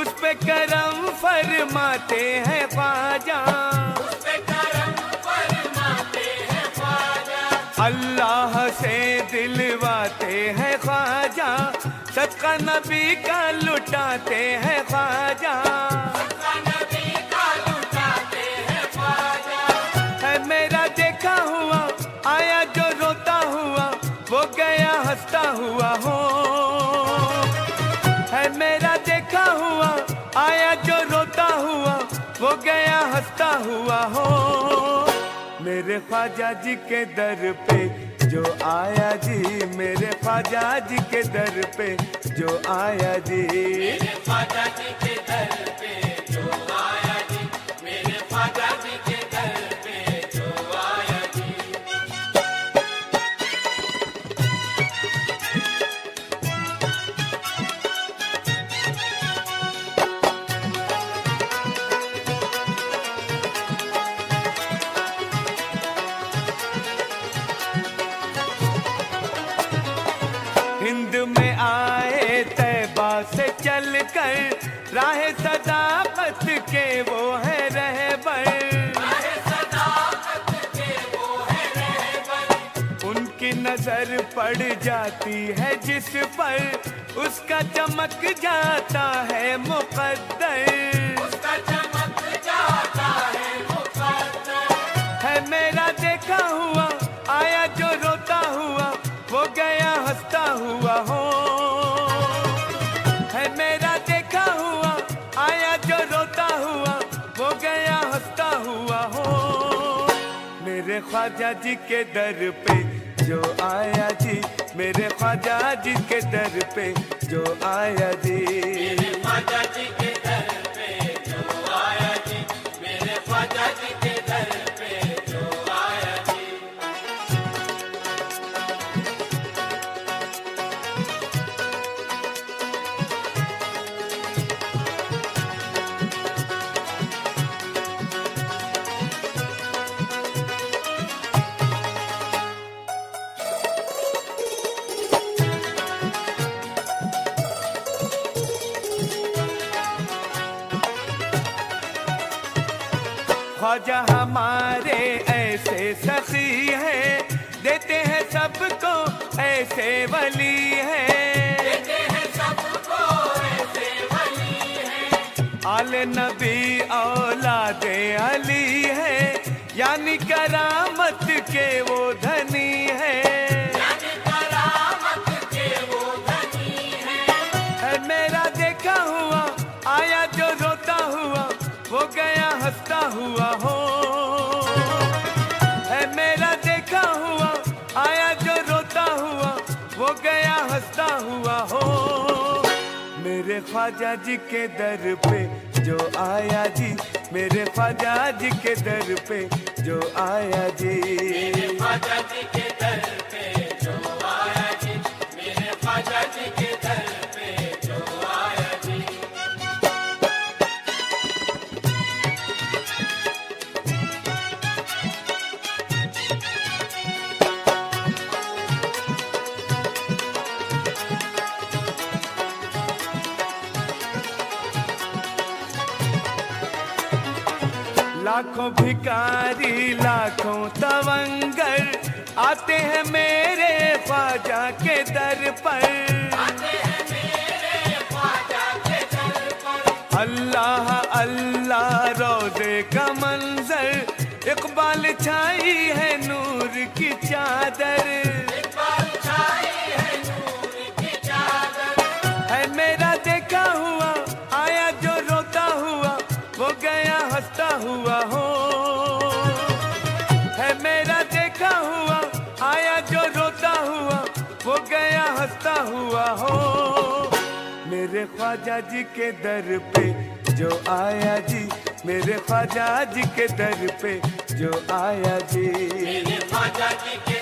उस पे करम फरमाते हैं ख्वाजा। अल्लाह से दिलवाते हैं ख्वाजा सबका नबी का लुटाते हैं ख्वाजा। मेरे ख्वाजा जी के दर पे, जो आया जी, मेरे ख्वाजा जी के दर पे, जो आया जी। मेरे ख्वाजा जी के दर पे। पड़ जाती है जिस पर उसका चमक जाता है मुकद्दर। है मेरा देखा हुआ आया जो रोता हुआ वो गया हंसता हुआ हो। है मेरा देखा हुआ आया जो रोता हुआ वो गया हंसता हुआ हो। मेरे ख्वाजा जी के दर पे जो आया जी मेरे ख्वाजा जी के दर पे जो आया जी। ख्वाजा जी हमारे ऐसे सखी है। देते हैं सबको ऐसे वली है। देते हैं सबको ऐसे वली है। आल नबी औलादे अली है। यानी ख्वाजा जी के दर पे, जो आया जी, मेरे ख्वाजा जी के दर पे, जो आया जी। मेरे ख्वाजा जी के दर पे भिकारी लाखों तवंगर आते हैं मेरे ख्वाजा के दर पर। ख्वाजा जी के दर पे, जो आया जी, मेरे ख्वाजा जी के दर पे, जो आया जी। मेरे ख्वाजा जी के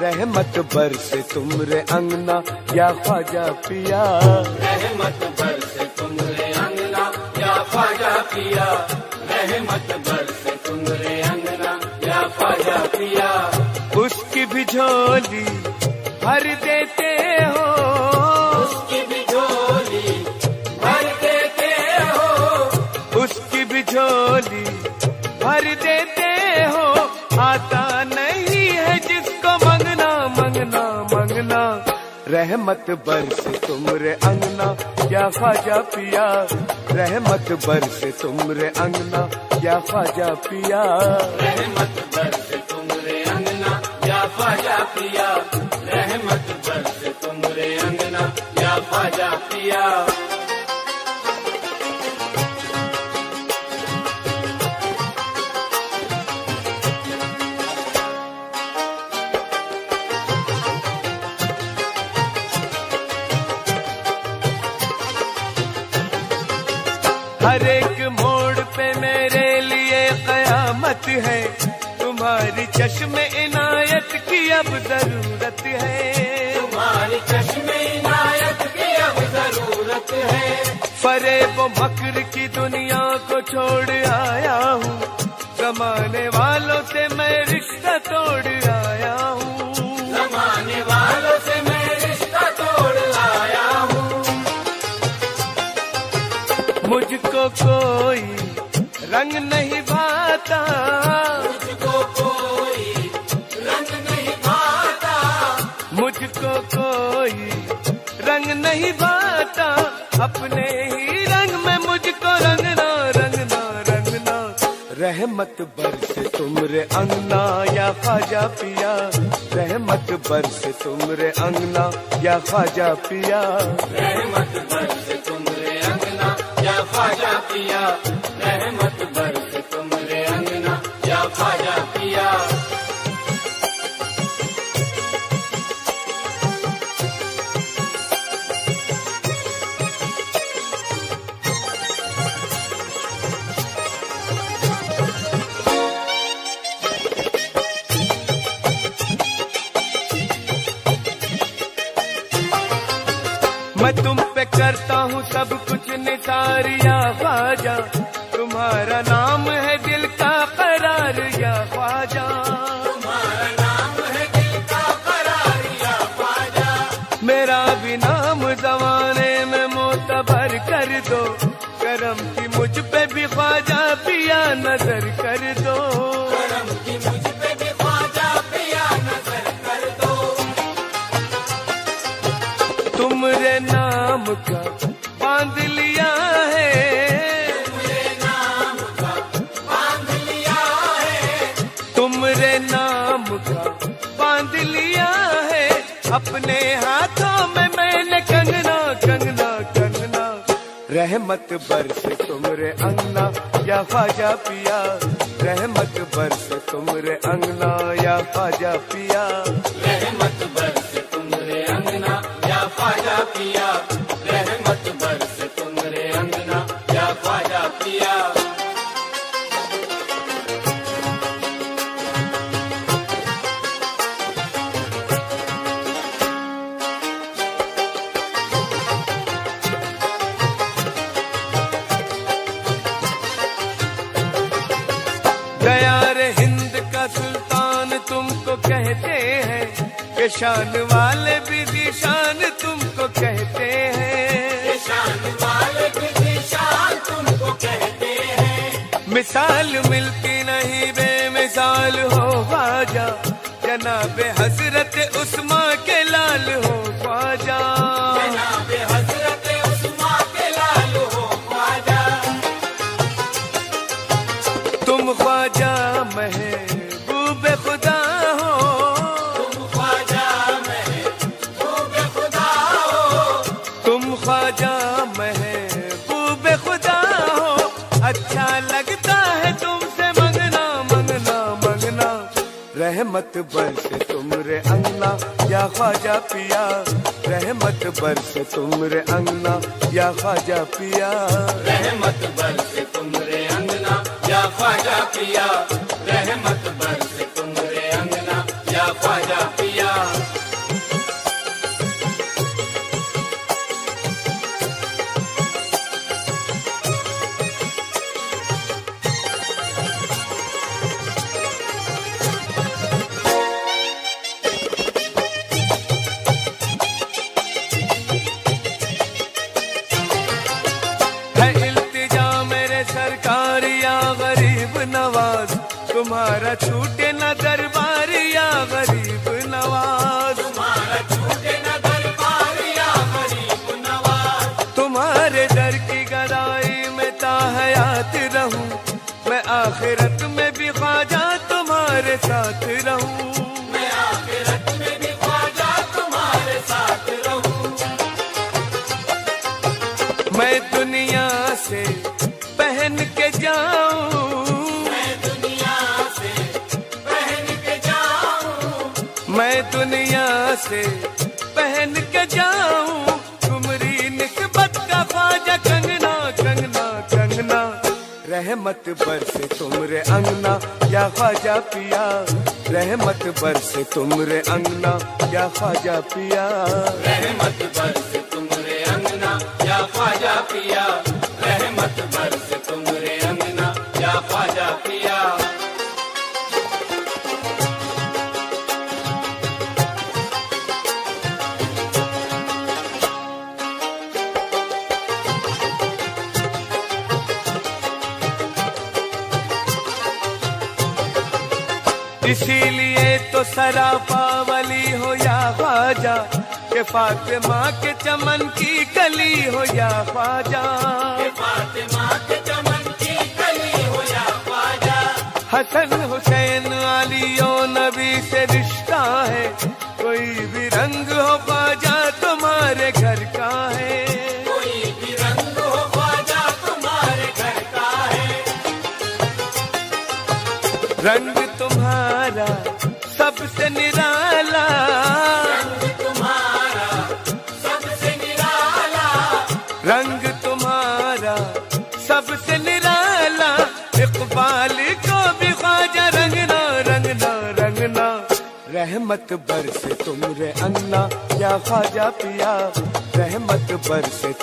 रहमत बरसे तुमरे अंगना या ख्वाजा पिया। रहमत बरसे तुमरे अंगना या ख्वाजा पिया। रहमत बरसे तुमरे अंगना या ख्वाजा पिया। उसकी भी झोली रहमत बरस तुमरे अंगना, क्या ख्वाजा पिया? रहमत बरस तुमरे अंगना, क्या ख्वाजा पिया? रहमत बरस तुमरे अंगना, क्या ख्वाजा पिया? हर एक मोड़ पे मेरे लिए कयामत है। तुम्हारी चश्म इनायत की अब ज़रूरत है। तुम्हारी चश्म इनायत की अब ज़रूरत है। फरेब मकर की दुनिया को छोड़ आया हूँ। कमाने वालों से मैं रिश्ता तोड़ आया कोई रंग नहीं भाता मुझको कोई रंग नहीं भाता मुझको कोई रंग नहीं भाता अपने ही रंग में मुझको रंगना रंगना रंगना रहमत बरस तुमरे अंगना या खाजा पिया। रहमत बरस तुमरे अंगना या खाजा पिया। रहमत yeah. बरस तुमरे अंगना या फाजा पिया। रहमत बरस तुमरे अंगना या फाजा पिया।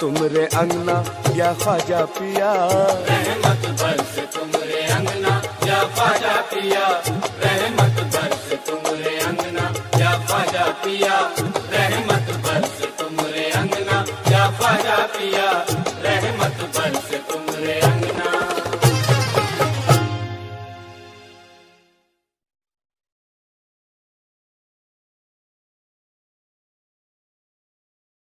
रहमत रे अंगना या ख्वाजा पिया।